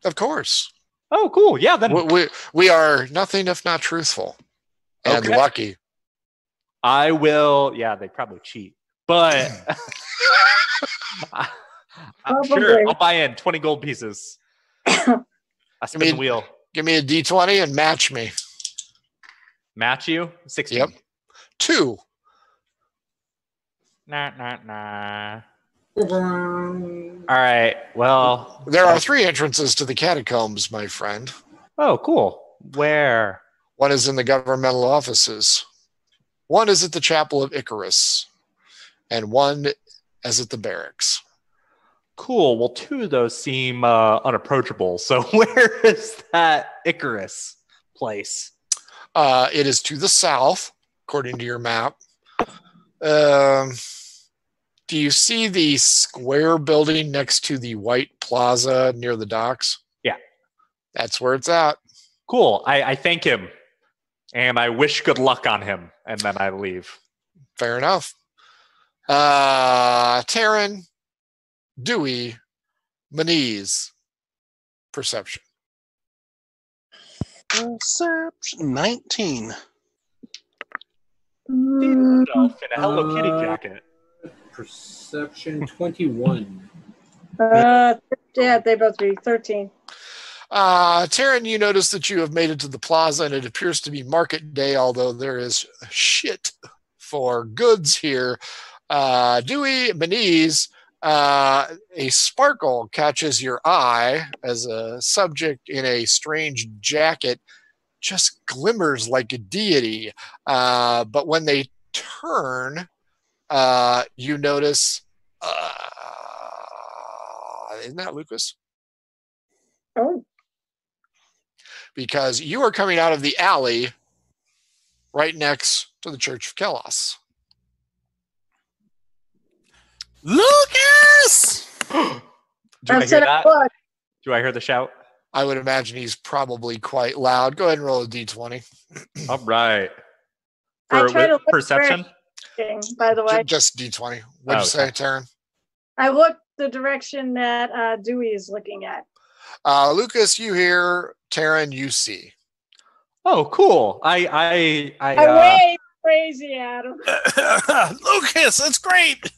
Of course. Oh, cool. Yeah, then We, we, we are nothing if not truthful and Okay. lucky. I will. Yeah, they probably cheat, but I, am sure I'll buy in twenty gold pieces. I spin the mean- wheel. Give me a d20 and match me. Match you. Sixteen. Yep. Two. Nah, nah, nah. All right. Well. There are uh, three entrances to the catacombs, my friend. Oh, cool. Where? One is in the governmental offices. One is at the Chapel of Icarus, and one is at the barracks. Cool. Well, two of those seem uh, unapproachable. So where is that Icarus place? Uh, it is to the south, according to your map. Um, do you see the square building next to the white plaza near the docks? Yeah. That's where it's at. Cool. I, I thank him, and I wish good luck on him, and then I leave. Fair enough. Uh, Taryn, Dewey, Maniz, perception. Perception 19. Mm, Yourself in a Hello Kitty Uh, jacket. Perception 21. uh, yeah, they both be 13. Uh, Taryn, you notice that you have made it to the plaza and it appears to be market day, although there is shit for goods here. Uh, Dewey, Maniz, uh, a sparkle catches your eye as a subject in a strange jacket just glimmers like a deity. Uh, but when they turn, uh, you notice, uh, isn't that Lucas? Oh, because you are coming out of the alley right next to the Church of Kelos. Lucas! Do I I hear that? Do I hear the shout? I would imagine he's probably quite loud. Go ahead and roll a d20. All right. I For try to look perception. Thing, By the way, Just d20. What'd Oh, you say, okay. Taryn? I look the direction that uh, Dewey is looking at. Uh, Lucas, you hear. Taryn, you see. Oh, cool. I I I. I Uh, wave crazy at him. Lucas, that's great.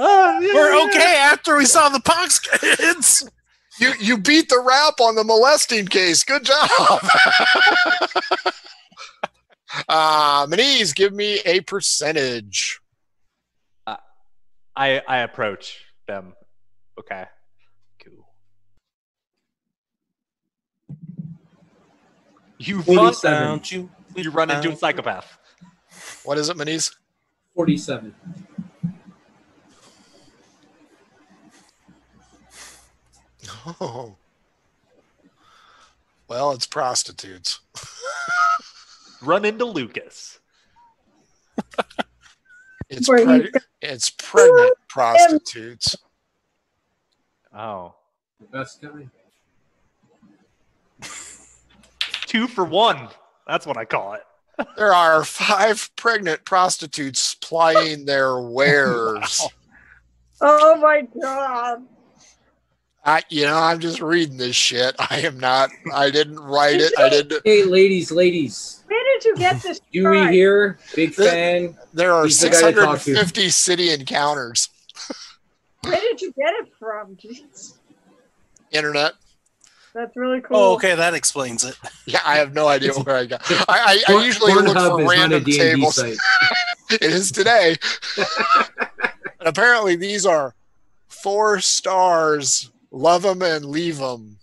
Uh, yeah, We're okay after we saw the Pox kids. You you beat the rap on the molesting case. Good job. uh, Maniz, give me a percentage. I I approach them. Okay. Cool. You run, 47. You? you run into a psychopath. What is it, Maniz? 47. Oh. Well, it's prostitutes. Run into Lucas. It's Where preg- it's pregnant prostitutes. Oh. Best guy. Two for one. That's what I call it. There are five pregnant prostitutes plying their wares. Oh my god. I, you know, I'm just reading this shit. I am not. I didn't write it. I didn't. Hey, ladies, ladies. Where did you get this? Dewey chart? here. Big This- fan. There are He's the guy to talk to. 650 city encounters. Where did you get it from? Jeez. Internet. That's really cool. Oh, okay, that explains it. Yeah, I have no idea where I got. I, I, I Porn- usually look Pornhub for is not a random D&D tables. site. it is today. and apparently these are four stars. Love them and leave them.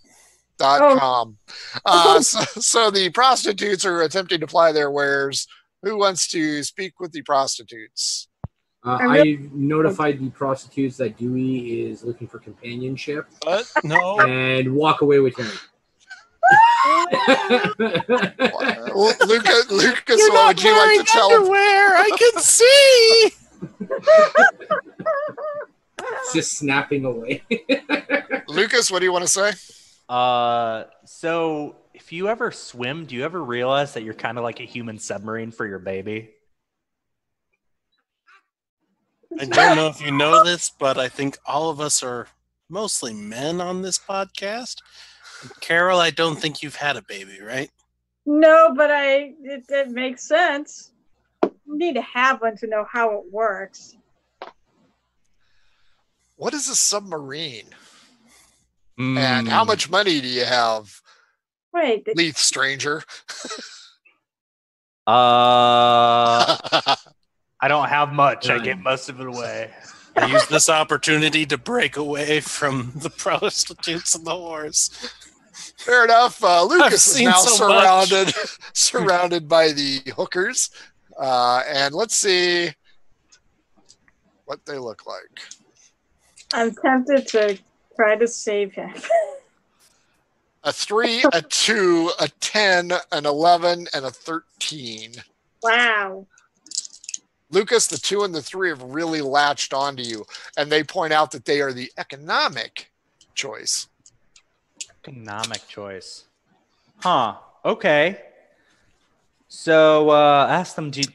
Dot Oh. com. Uh, so, so the prostitutes are attempting to ply their wares. Who wants to speak with the prostitutes? Uh, I notified the prostitutes that Dewey is looking for companionship But no. and walk away with him. Lu- Luca, Lucas, You're what not would you like wearing to tell them? underwear. I can see. Just snapping away. Lucas, what do you want to say? Uh, so if you ever swim, do you ever realize that you're kind of like a human submarine for your baby? I don't know if you know this, but I think all of us are mostly men on this podcast. Carol, I don't think you've had a baby, right? No, but I it, it makes sense. you need to have one to know how it works. What is a submarine? Hmm. And how much money do you have, Wait, th- Leith Stranger? Uh, I don't have much. I None. gave most of it away. I use this opportunity to break away from the prostitutes and the whores. Fair enough. Uh, Lucas is now so surrounded surrounded by the hookers, uh, and let's see what they look like. I'm tempted to try to save him. A three, a two, a ten, an eleven, and a thirteen. wow. Lucas, the two and the three have really latched onto you, and they point out that they are the economic choice. Economic choice. Huh. Okay. So uh, ask them to.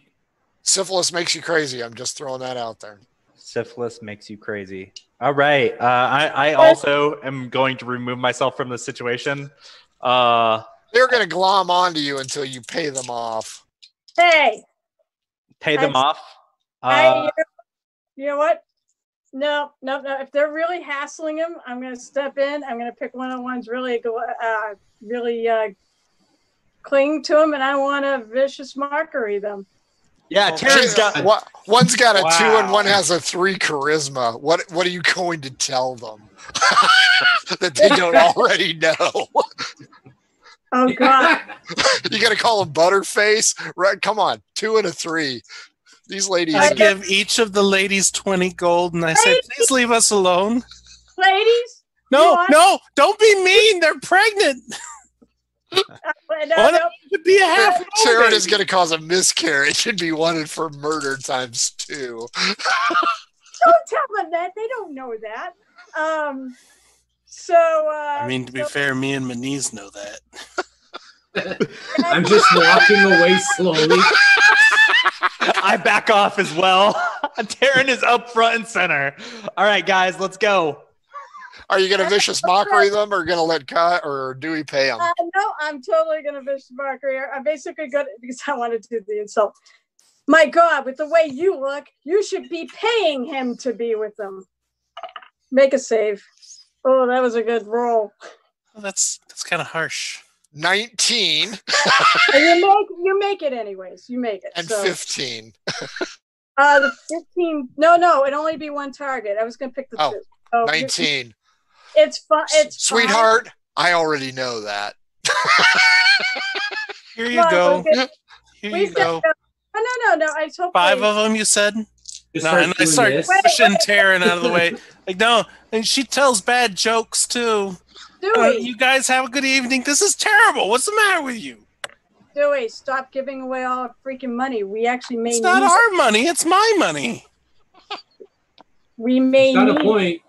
Syphilis makes you crazy. I'm just throwing that out there. Syphilis makes you crazy. All right. Uh, I, I also am going to remove myself from the situation. Uh, They're going to glom onto you until you pay them off. Hey, pay them I- off. I, Uh, you know what? No, no, no. If they're really hassling him, I'm going to step in. I'm going to pick one of the ones really, go- uh, really uh, cling to him, and I want to vicious mockery them. Yeah, oh, Taryn's got. One- One's got a two and one has a three charisma. What what are you going to tell them that they don't already know? Oh God! you got to call them Butterface, right? Come on, two and a three. These ladies, I I- give each of the ladies 20 gold and I say, please leave us alone. Ladies, No, no, don't be mean. They're pregnant. Uh, no, What? no, Could be a half. grown Taryn is going to cause a miscarriage and be wanted for murder times two. don't tell them that. They don't know that. Um. So. Uh, I mean, to be so- fair, me and Maniz know that. I'm just walking away slowly. I back off as well. Taryn is up front and center. All right, guys, let's go. Are you going to vicious mockery them, or going to let Kai or Dewey pay them? Uh, no, I'm totally gonna vicious mockery. I'm basically got it because I wanted to do the insult. My God, with the way you look, you should be paying him to be with them. Make a save. Oh, that was a good roll. Well, that's that's kind of harsh. Nineteen And you make you make it anyways. You make it. and so, fifteen. uh, the fifteen. No, no, it'd only be one target. I was gonna pick the Oh, two. So you- Nineteen, It's fun. It's fine. sweetheart. I already know that. Here you Come go. Lucas. Here Please you go. don't- No, no, no, no. I hope Five of them, you said? No, and I doing start this. Wait, pushing wait. Taryn out of the way. Like, no, and she tells bad jokes too. Uh, you guys have a good evening. This is terrible. What's the matter with you? Dewey, stop giving away all our freaking money. We actually may It's not need our money. It's my money. we may Got a point.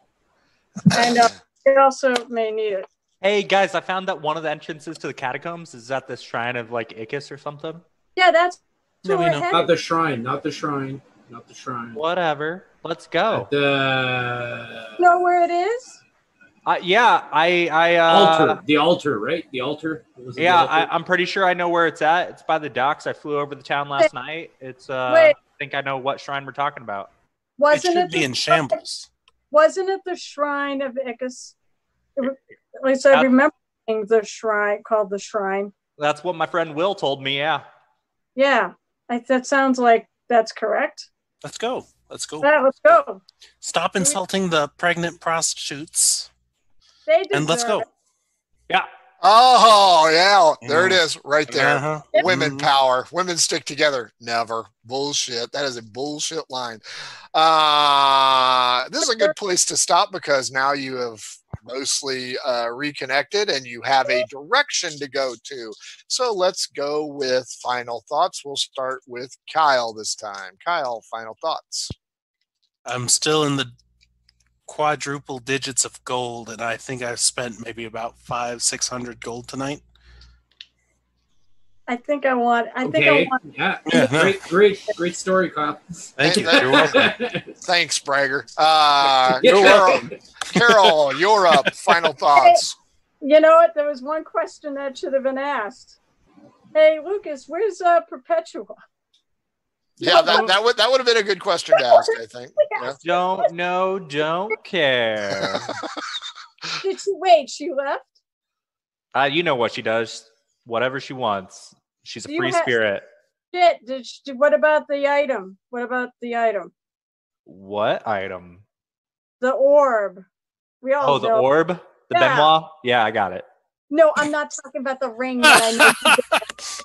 and uh, we also may need it. Hey, guys, I found that one of the entrances to the catacombs is at this shrine of like Ickis or something. Yeah, that's Yeah, where we we're know. headed. Not the shrine. Not the shrine. Not the shrine. Whatever. Let's go. The know where it is? Uh, yeah, I, I, uh, altar. The altar, right? The altar. Was it the Yeah, altar? I, I'm pretty sure I know where it's at. It's by the docks. I flew over the town last night. It's, uh, Wait. I think I know what shrine we're talking about. It Wasn't it, should it, be in shambles. Wasn't it the shrine of Iccus? It was- At least I remember the shrine called the shrine. That's what my friend Will told me. Yeah. Yeah, I, that sounds like that's correct. Let's go. Let's go. Yeah, let's go. Stop insulting the pregnant prostitutes They deserve and let's go. it. Yeah. Oh yeah, there it Mhm. right there. Uh-huh. Women Mhm. power. Women stick together. Never. Bullshit. That is a bullshit line. Uh, this is a good place to stop because now you have mostly uh, reconnected and you have a direction to go to. So let's go with final thoughts. We'll start with Kyle this time. Kyle, final thoughts. I'm still in the quadruple digits of gold, and I think I've spent maybe about five, six hundred gold tonight. I think I want. I think I okay. want. Yeah. Yeah. Great, great, great story, Kyle. Thank you. Hey, You're welcome. Thanks, Bragger. Uh, Yeah. Carol, Carol, you're up. Final thoughts. You know what? There was one question that should have been asked. Hey, Lucas, where's uh, Perpetua? Yeah, that, that would that would have been a good question to ask. I think. Yeah. Don't know, don't care. Did she wait? She left. Uh, you know what she does. Whatever she wants. She's a you free ha- spirit. Shit. Did she, what about the item? What about the item? What item? The orb. We all Oh, the know. orb? The Yeah. Benoit? Yeah, I got it. No, I'm not talking about the ring that I know you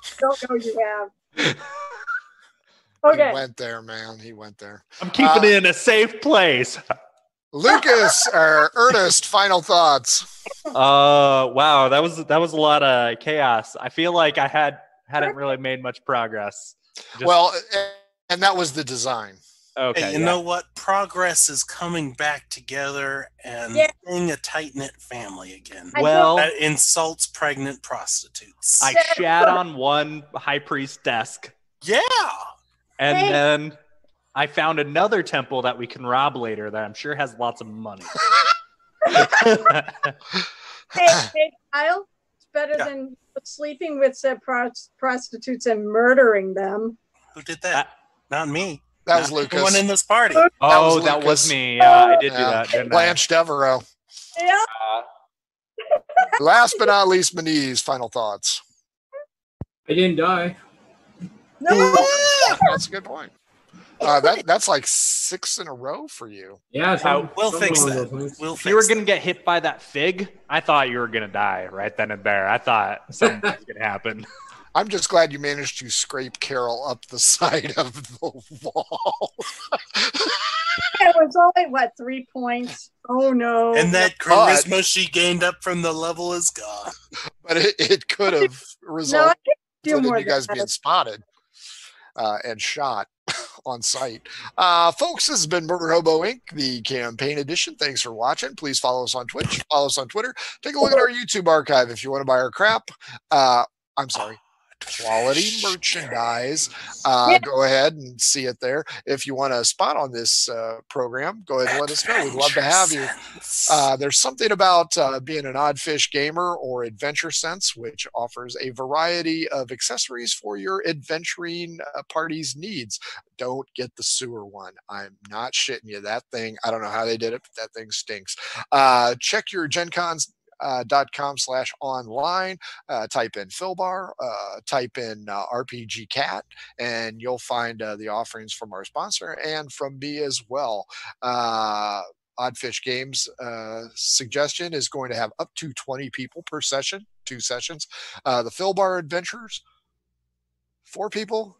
don't know you have. Okay. He went there, man. He went there. I'm keeping Uh, it in a safe place. Lucas or Ernest, final thoughts. Uh wow, that was that was a lot of chaos. I feel like I had hadn't really made much progress. Just- well, a- and that was the design. okay. Hey, you yeah. know what? Progress is coming back together and Yeah. being a tight knit family again. Well, That insults pregnant prostitutes. I shat on one high priest desk, yeah. And Hey. then I found another temple that we can rob later that I'm sure has lots of money. Hey, hey, Kyle. It's better Yeah. than sleeping with said pros- prostitutes and murdering them. Who did that? Uh, not me. That was Not Lucas. Everyone in this party. oh, oh was that was me. Yeah, I did do that. Didn't I? Blanche Devereaux. Yeah. Last but not least, Maniz, final thoughts. I didn't die. No. That's a good point. Uh, that that's like six in a row for you. Yeah, it's How- We'll fix along that. We'll If you were fix gonna get hit by that fig, I thought you were gonna die right then and there. I thought something was gonna happen. I'm just glad you managed to scrape Carol up the side of the wall. It was only what three points. Oh no. And that But- charisma she gained up from the level is gone. but it, it could have no, I resulted can do in more you guys being spotted uh, and shot on site. Uh, folks, this has been Murder Hobo Inc., the campaign edition. Thanks for watching. Please follow us on Twitch, follow us on Twitter. Take a look at our YouTube archive if you want to buy our crap. Uh, I'm sorry. Quality merchandise. Uh, Yeah. Go ahead and see it there. If you want a spot on this uh, program, go ahead and let us know. We'd love to have you. Uh, there's something about uh, being an odd fish gamer or adventure sense which offers a variety of accessories for your adventuring uh, party's needs don't get the sewer one i'm not shitting you that thing i don't know how they did it but that thing stinks uh, check your gencons uh, dot com slash online uh, type in philbar uh, type in uh, rpg cat and you'll find uh, the offerings from our sponsor and from me as well uh, Oddfish Games uh, suggestion is going to have up to 20 people per session, two sessions. Uh, the Philbar Adventures, four people,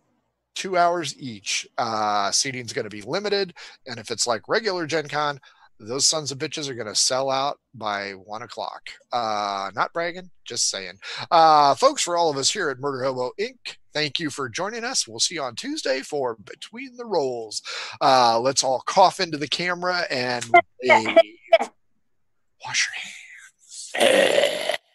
two hours each. Uh, seating is going to be limited. And if it's like regular Gen Con, those sons of bitches are going to sell out by one o'clock. Uh, not bragging, just saying. Uh, folks, for all of us here at Murder Hobo Inc., thank you for joining us. We'll see you on Tuesday for Between the Rolls. Uh, let's all cough into the camera and wave. wash your hands.